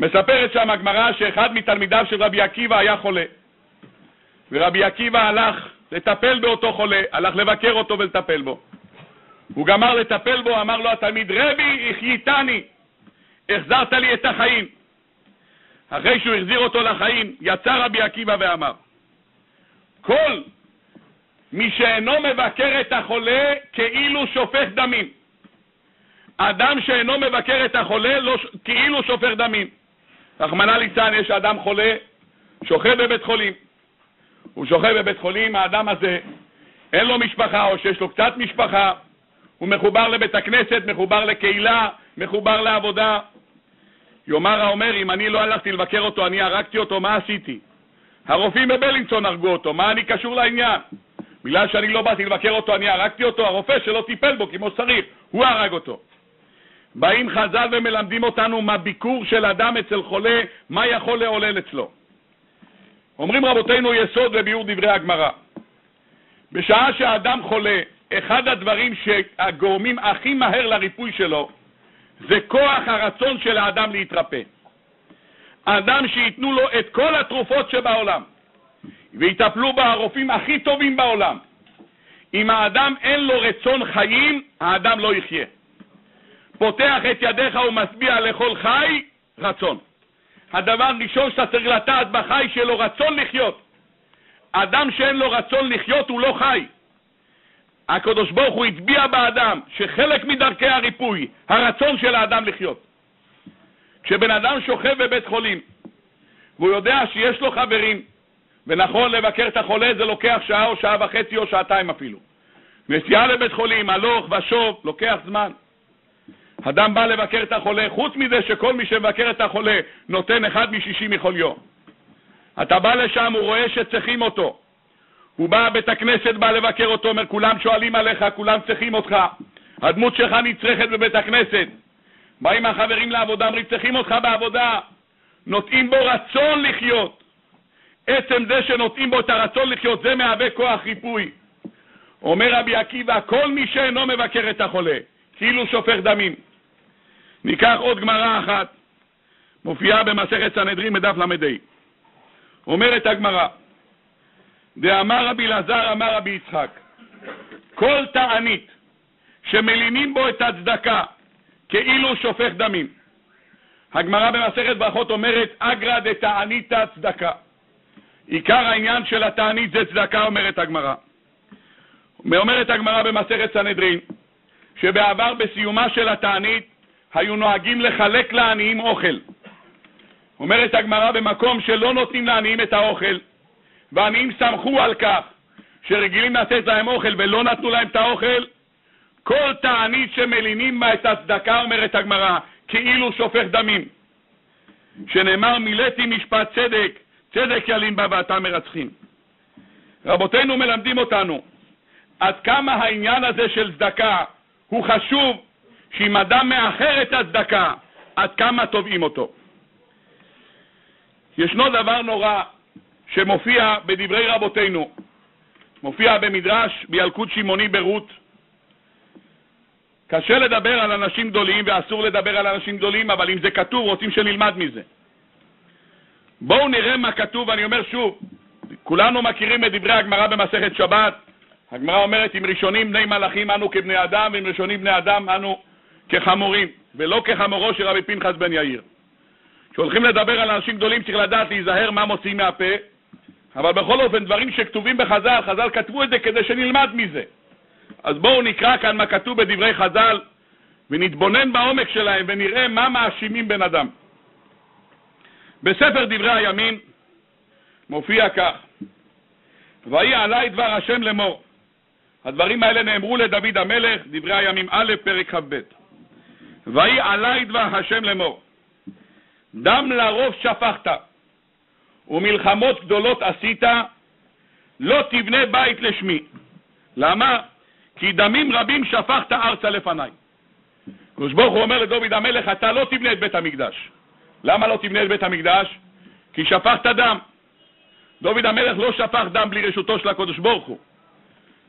מספרת שם הגמרא שאחד מתלמידיו של רבי עקיבא היה חולה. ורבי עקיבא הלך לטפל באותו חולה, הלך לבקר אותו ולטפל בו. הוא גמר לטפל בו, אמר לו התלמיד, רבי, החייתני, החזרת לי את החיים. אחרי שהוא החזיר אותו לחיים, יצא רבי עקיבא ואמר, כל מי שאינו מבקר את החולה כאילו שופך דמים. אדם שאינו מבקר את החולה לא, כאילו שופך דמים. רחמנא ליצלן, יש אדם חולה, שוכב בבית חולים. הוא שוכב בבית חולים, האדם הזה, אין לו משפחה, או שיש לו קצת משפחה, הוא מחובר לבית הכנסת, מחובר לקהילה, מחובר לעבודה. יאמר האומר, אם אני לא הלכתי לבקר אותו, אני הרגתי אותו, מה עשיתי? הרופאים בבלינסון הרגו אותו, מה אני קשור לעניין? בגלל שאני לא באתי לבקר אותו, אני הרגתי אותו, הרופא שלא טיפל בו כמו שצריך, הוא הרג אותו. באים חז"ל ומלמדים אותנו מה ביקור של אדם אצל חולה, מה יכול לעולל אצלו. אומרים רבותינו יסוד וביאור דברי הגמרא. בשעה שהאדם חולה, אחד הדברים שהגורמים הכי מהר לריפוי שלו זה כוח הרצון של האדם להתרפא. אדם שייתנו לו את כל התרופות שבעולם ויטפלו בה הרופאים הכי טובים בעולם. אם האדם אין לו רצון חיים, האדם לא יחיה. פותח את ידיך ומשביע לכל חי, רצון. הדבר הראשון שאתה צריך לטעת בחי שלו רצון לחיות. אדם שאין לו רצון לחיות הוא לא חי. הקדוש ברוך הוא הצביע באדם שחלק מדרכי הריפוי, הרצון של האדם לחיות. כשבן אדם שוכב בבית חולים והוא יודע שיש לו חברים, ונכון לבקר את החולה זה לוקח שעה או שעה וחצי או שעתיים אפילו. נסיעה לבית חולים, הלוך ושוב, לוקח זמן. אדם בא לבקר את החולה, חוץ מזה שכל מי שמבקר את החולה נותן אחד משישי מכל יום. אתה בא לשם, הוא רואה שצריכים אותו. הוא בא, בית הכנסת בא לבקר אותו, אומר, כולם שואלים עליך, כולם צריכים אותך. הדמות שלך נצרכת בבית הכנסת. באים החברים לעבודה, אומרים, צריכים אותך בעבודה. נוטעים בו רצון לחיות. עצם זה שנוטעים בו את הרצון לחיות, זה מהווה כוח ריפוי. אומר רבי עקיבא, כל מי שאינו מבקר את החולה, כאילו שופך דמים. ניקח עוד גמרא אחת, מופיעה במסכת סנהדרין בדף ל"ה. אומרת הגמרא, דאמר רבי אלעזר אמר רבי יצחק, כל תענית שמלינים בו את הצדקה כאילו שופך דמים. הגמרא במסכת ברכות אומרת, אגרא דתעניתא צדקה. עיקר העניין של התענית זה צדקה, אומרת הגמרא. אומרת הגמרא במסכת סנהדרין, שבעבר בסיומה של התענית היו נוהגים לחלק לעניים אוכל. אומרת הגמרא, במקום שלא נותנים לעניים את האוכל, והעניים שמחו על כך שרגילים לתת להם אוכל ולא נתנו להם את האוכל, כל תענית שמלינים בה את הצדקה, אומרת הגמרא, כאילו שופך דמים. שנאמר, מילאתי משפט צדק, צדק ילין בה ואתה מרצחים. רבותינו מלמדים אותנו עד כמה העניין הזה של צדקה הוא חשוב, שאם אדם מאחר את הצדקה, עד כמה תובעים אותו. ישנו דבר נורא שמופיע בדברי רבותינו, מופיע במדרש בילקוט שמעוני ברות. קשה לדבר על אנשים גדולים ואסור לדבר על אנשים גדולים, אבל אם זה כתוב, רוצים שנלמד מזה. בואו נראה מה כתוב, אני אומר שוב, כולנו מכירים את דברי הגמרא במסכת שבת. הגמרא אומרת, אם ראשונים בני מלאכים אנו כבני אדם, ואם ראשונים בני אדם אנו כחמורים, ולא כחמורו של רבי פנחס בן יאיר. כשהולכים לדבר על אנשים גדולים צריך לדעת להיזהר מה מוציאים מהפה, אבל בכל אופן, דברים שכתובים בחז"ל, חז"ל כתבו את זה כדי שנלמד מזה. אז בואו נקרא כאן מה כתוב בדברי חז"ל, ונתבונן בעומק שלהם ונראה מה מאשימים בן אדם. בספר דברי הימים מופיע כך: ויהי עלי דבר השם לאמור. הדברים האלה נאמרו לדוד המלך, דברי הימים א', פרק כ"ב. ויהי עלי דבר השם לאמור. דם לרוב שפכת, ומלחמות גדולות עשית, לא תבנה בית לשמי. למה? כי דמים רבים שפכת ארצה לפניי. הקדוש ברוך הוא אומר לדוד המלך, אתה לא תבנה את בית המקדש. למה לא תבנה את בית המקדש? כי שפכת דם. דוד המלך לא שפך דם בלי רשותו של הקדוש ברוך הוא.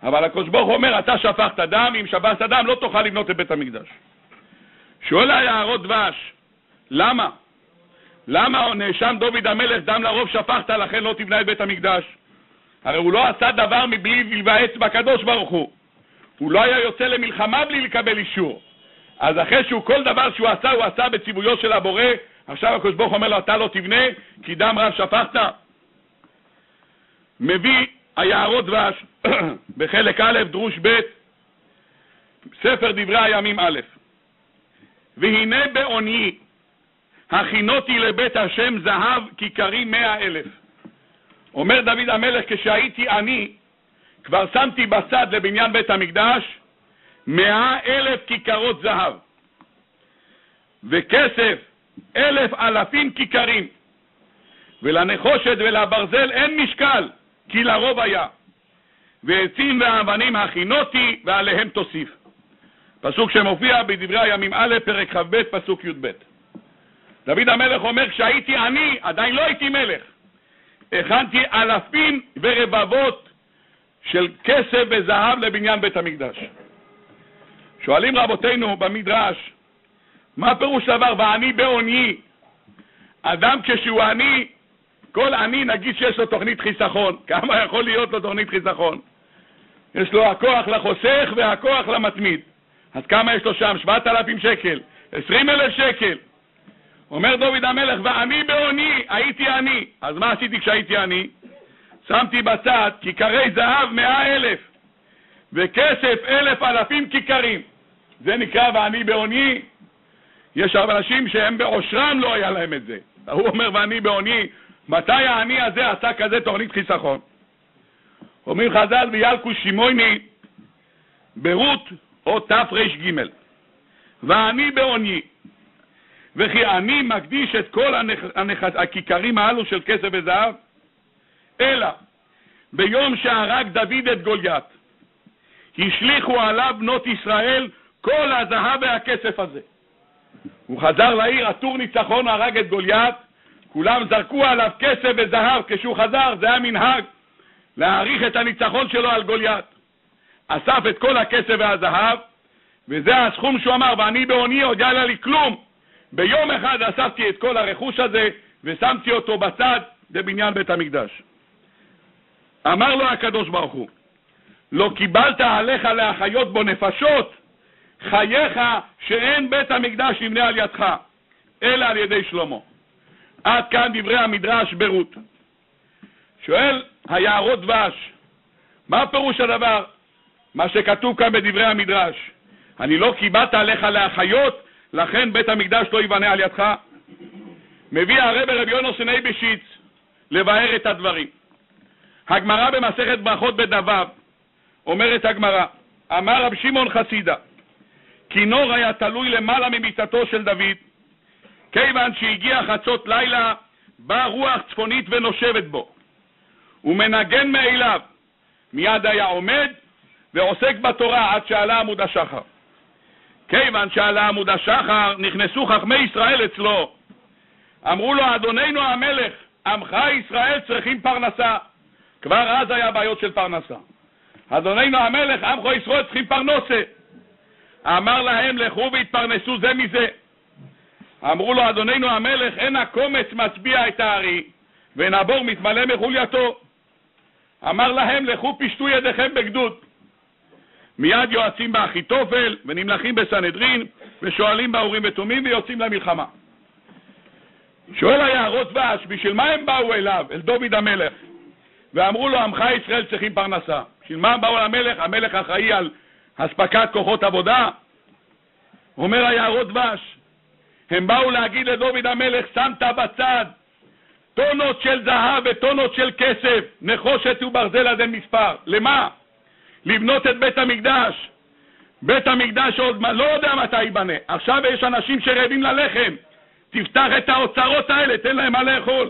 אבל הקדוש ברוך הוא אומר, אתה שפכת דם, אם שפכת דם לא תוכל לבנות את בית המקדש. שואל היערות דבש, למה? למה נאשם דוד המלך דם לרוב שפכת, לכן לא תבנה את בית המקדש? הרי הוא לא עשה דבר מבלי להיוועץ בקדוש ברוך הוא. הוא לא היה יוצא למלחמה בלי לקבל אישור. אז אחרי שהוא, כל דבר שהוא עשה, הוא עשה בציוויו של הבורא, עכשיו הקדוש ברוך אומר לו, אתה לא תבנה, כי דם רב שפכת. מביא היערות דבש *clears throat* בחלק א', דרוש ב', ספר דברי הימים א', והנה בעוני הכינותי לבית השם זהב כיכרי מאה אלף. אומר דוד המלך, כשהייתי עני, כבר שמתי בצד לבניין בית המקדש מאה אלף כיכרות זהב, וכסף אלף אלפים כיכרים, ולנחושת ולברזל אין משקל, כי לרוב היה. ועצים ואבנים הכינותי, ועליהם תוסיף. פסוק שמופיע בדברי הימים א', פרק כ"ב, פסוק י"ב. דוד המלך אומר, כשהייתי עני, עדיין לא הייתי מלך. הכנתי אלפים ורבבות של כסף וזהב לבניין בית המקדש. שואלים רבותינו במדרש, מה פירוש דבר ועני בעוני? אדם כשהוא עני, כל עני נגיד שיש לו תוכנית חיסכון. *laughs* כמה יכול להיות לו תוכנית חיסכון? יש לו הכוח לחוסך והכוח למתמיד. אז כמה יש לו שם? 7,000 שקל, 20,000 שקל. אומר דוד המלך, ואני בעוני, הייתי עני. אז מה עשיתי כשהייתי עני? שמתי בצד כיכרי זהב מאה אלף, וכסף אלף אלפים כיכרים. זה נקרא ואני בעוני. יש הרבה אנשים שהם בעושרם לא היה להם את זה. הוא אומר ואני בעוני, מתי העני הזה עשה כזה תוכנית חיסכון? אומרים חז"ל וילקו שימויני ברות או תר"ג, ואני בעוני, וכי אני מקדיש את כל. הנכ... הכיכרים הללו של כסף וזהב, אלא ביום שהרג דוד את גוליית, השליכו עליו בנות ישראל כל הזהב והכסף הזה. הוא חזר לעיר, עטור ניצחון, הרג את גוליית, כולם זרקו עליו כסף וזהב כשהוא חזר, זה היה מנהג להעריך את הניצחון שלו על גוליית. אסף את כל הכסף והזהב, וזה הסכום שהוא אמר, ואני בעוני עוד יאללה לי כלום. ביום אחד אספתי את כל הרכוש הזה ושמתי אותו בצד בבניין בית המקדש. אמר לו הקדוש ברוך הוא, לא קיבלת עליך להחיות בו נפשות, חייך שאין בית המקדש נבנה על ידך, אלא על ידי שלמה. עד כאן דברי המדרש ברות. שואל היערות דבש, מה פירוש הדבר? מה שכתוב כאן בדברי המדרש. אני לא קיבלת עליך להחיות, לכן בית המקדש לא ייבנה על ידך. מביא הרב רבי יונוסן בשיץ לבאר את הדברים. הגמרא במסכת ברכות בדבב, אומרת הגמרא, אמר רב שמעון חסידה, כינור היה תלוי למעלה ממיטתו של דוד, כיוון שהגיע חצות לילה, באה רוח צפונית ונושבת בו. הוא מנגן מאליו, מיד היה עומד ועוסק בתורה עד שעלה עמוד השחר. כיוון שעלה עמוד השחר, נכנסו חכמי ישראל אצלו. אמרו לו, אדוננו המלך, עמך ישראל צריכים פרנסה. כבר אז היה בעיות של פרנסה. אדוננו המלך, עמך ישראל צריכים פרנסה. אמר להם, לכו והתפרנסו זה מזה. אמרו לו, אדוננו המלך, אין הקומץ מצביע את הארי, ואין הבור מתמלא מחולייתו. אמר להם, לכו פשטו ידיכם בגדוד. מיד יועצים באחיתופל, ונמלכים בסנהדרין, ושואלים באורים ותומים, ויוצאים למלחמה. שואל היערות דבש, בשביל מה הם באו אליו, אל דוד המלך? ואמרו לו, עמך ישראל צריכים פרנסה. בשביל מה באו למלך? המלך אחראי על אספקת כוחות עבודה? אומר היערות דבש, הם באו להגיד לדוד המלך, שמת בצד טונות של זהב וטונות של כסף, נחושת וברזל עד אין מספר. למה? לבנות את בית המקדש. בית המקדש עוד לא יודע מתי ייבנה. עכשיו יש אנשים שרעבים ללחם. תפתח את האוצרות האלה, תן להם מה לאכול.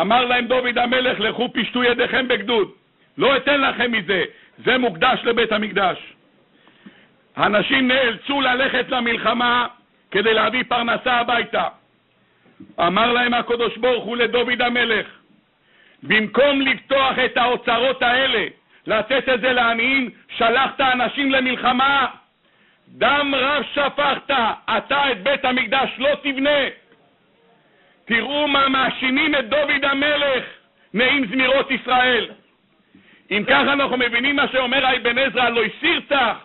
אמר להם דוד המלך, לכו פשטו ידיכם בגדוד. לא אתן לכם מזה, זה מוקדש לבית המקדש. אנשים נאלצו ללכת למלחמה כדי להביא פרנסה הביתה. אמר להם הקדוש ברוך הוא לדוד המלך, במקום לפתוח את האוצרות האלה, לתת את זה לעניים, שלחת אנשים למלחמה, דם רב שפכת, אתה את בית המקדש לא תבנה. תראו מה מאשימים את דוד המלך, נעים זמירות ישראל. אם ככה אנחנו מבינים מה שאומר האבן עזרא, לא הסיר צח,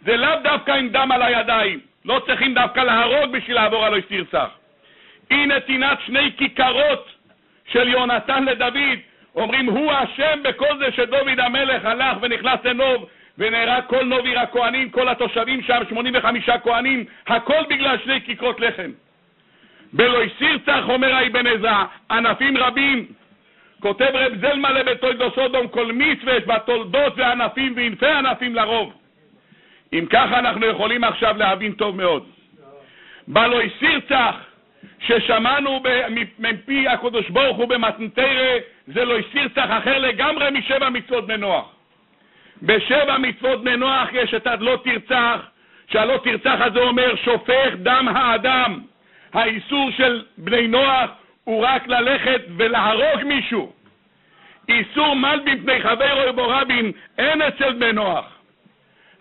זה לאו דווקא עם דם על הידיים. לא צריכים דווקא להרוג בשביל לעבור על הסיר צח. אי נתינת שני כיכרות של יונתן לדוד, אומרים, הוא אשם בכל זה שדוד המלך הלך ונכנס לנוב ונהרג כל נוב עיר הכהנים, כל התושבים שם, 85 כהנים, הכל בגלל שני כיכרות לחם. בלא הסיר צח, אומר האבן עזרא, ענפים רבים. כותב רב זלמה בתולדו סודום כל מצווה בתולדות וענפים וענפי ענפים לרוב. אם ככה אנחנו יכולים עכשיו להבין טוב מאוד. בלא הסיר צח, ששמענו מפי הקדוש ברוך הוא במתנתרא, זה לא הסיר צח אחר לגמרי משבע מצוות בני נוח. בשבע מצוות בני נוח יש את הלא תרצח, שהלא תרצח הזה אומר שופך דם האדם. האיסור של בני נוח הוא רק ללכת ולהרוג מישהו. איסור מלבין פני חברו ברבין אין אצל בני נוח.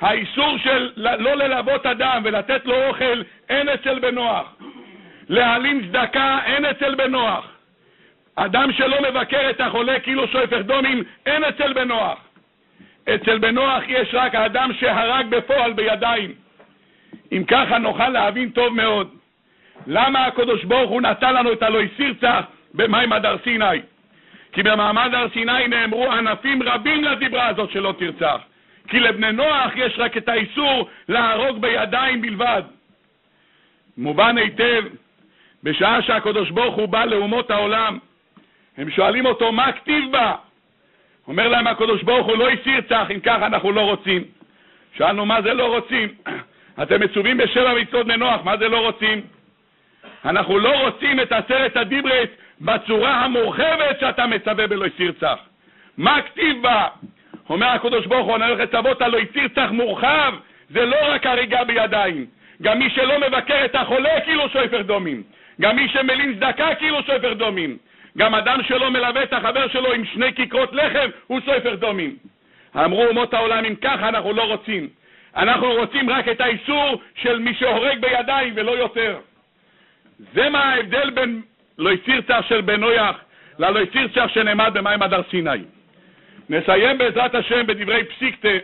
האיסור של לא ללוות אדם ולתת לו אוכל אין אצל בן נוח. להעלים צדקה אין אצל בן נוח. אדם שלא מבקר את החולה כאילו שואף ארדומים אין אצל בן נוח. אצל בן נוח יש רק האדם שהרג בפועל בידיים. אם ככה נוכל להבין טוב מאוד למה הקדוש ברוך הוא נתן לנו את הלא הסירצח במימד הר סיני. כי במעמד הר סיני נאמרו ענפים רבים לדיברה הזאת שלא תרצח. כי לבני נוח יש רק את האיסור להרוג בידיים בלבד. מובן היטב, בשעה שהקדוש ברוך הוא בא לאומות העולם, הם שואלים אותו, מה כתיב בה? אומר להם הקדוש ברוך הוא, לא הסיר צח, אם ככה אנחנו לא רוצים. שאלנו, מה זה לא רוצים? *clears throat* אתם מצווים בשבע מצוות בני נוח, מה זה לא רוצים? אנחנו לא רוצים את עשרת הדיברס בצורה המורחבת שאתה מצווה בלא הסיר צח. מה כתיב בה? אומר הקדוש ברוך הוא, אני הולך לצוות הלא הסיר צח מורחב, זה לא רק הריגה בידיים. גם מי שלא מבקר את החולה כאילו שואף דומים. גם מי שמלין צדקה כאילו שואף דומים. גם אדם שלא מלווה את החבר שלו עם שני כיכרות לחם, הוא סופר דומים. אמרו אומות העולם, אם ככה אנחנו לא רוצים. אנחנו רוצים רק את האיסור של מי שהורג בידיים ולא יותר. זה מה ההבדל בין לא צח של בן נויח ללא צח שנעמד במים עד הר סיני. נסיים בעזרת השם בדברי פסיקתא.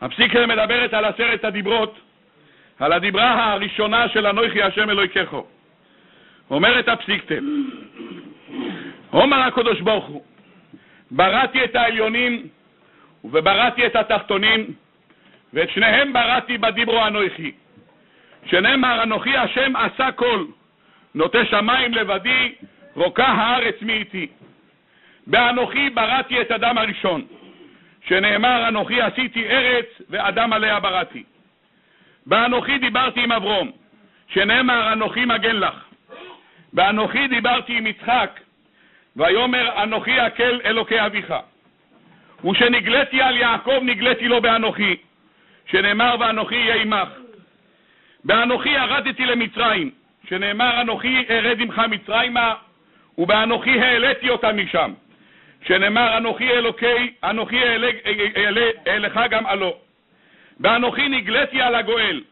הפסיקתא מדברת על עשרת הדיברות, על הדיברה הראשונה של אנוכי השם אלוהיכךו. אומרת הפסיקתא, אומר הקדוש ברוך הוא, בראתי את העליונים ובראתי את התחתונים, ואת שניהם בראתי בדיברו אנוכי. שנאמר, אנוכי השם עשה כל, נוטה שמיים לבדי, רוקה הארץ מאיתי. באנוכי בראתי את אדם הראשון, שנאמר, אנוכי עשיתי ארץ ואדם עליה בראתי. באנוכי דיברתי עם אברום, שנאמר, אנוכי מגן לך. באנוכי דיברתי עם יצחק, ויאמר אנוכי הקל אלוקי אביך. ושנגליתי על יעקב נגליתי לו באנוכי, שנאמר ואנוכי יהיה עמך. באנוכי ירדתי למצרים, שנאמר אנוכי ארד עמך מצרימה, ובאנוכי העליתי אותם משם, שנאמר אנוכי אלוקי, אנוכי אליך גם עלו. באנוכי נגליתי על הגואל,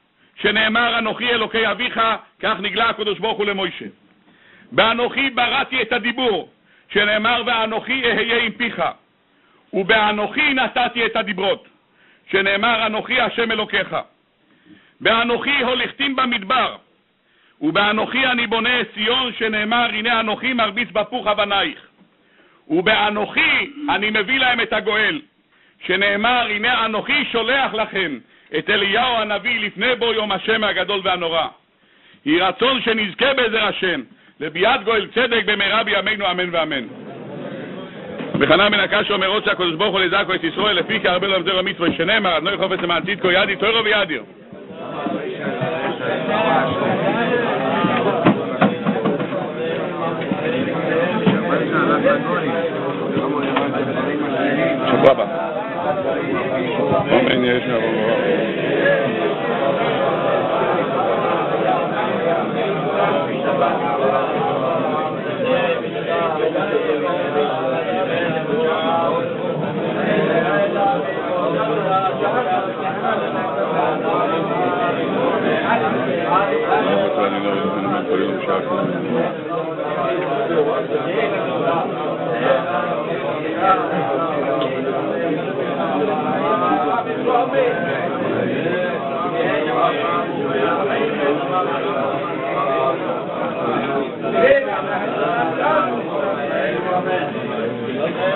שנאמר אנוכי אלוקי אביך, כך נגלה הקדוש ברוך הוא למוישה. באנוכי בראתי את הדיבור, שנאמר ואנוכי אהיה עם פיך, ובאנוכי נתתי את הדיברות, שנאמר אנוכי השם אלוקיך. באנוכי הולכתים במדבר, ובאנוכי אני בונה את ציון, שנאמר הנה אנוכי מרביץ בפוך אבנייך. ובאנוכי אני מביא להם את הגואל, שנאמר הנה אנוכי שולח לכם את אליהו הנביא לפני בו יום השם הגדול והנורא. יהי רצון שנזכה בעזר השם לביאת גואל צדק במהרה בימינו אמן ואמן. וחנה מן הקש אומרות שהקדוש ברוך הוא לזעקו את ישראל לפי כי הרבה למזר המצווה שנאמר אדוני חופץ למען צדקו ידי תוירו וידיר. שבוע הבא. אמן יש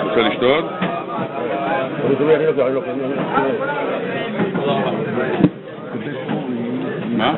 רוצה לשתות? מה?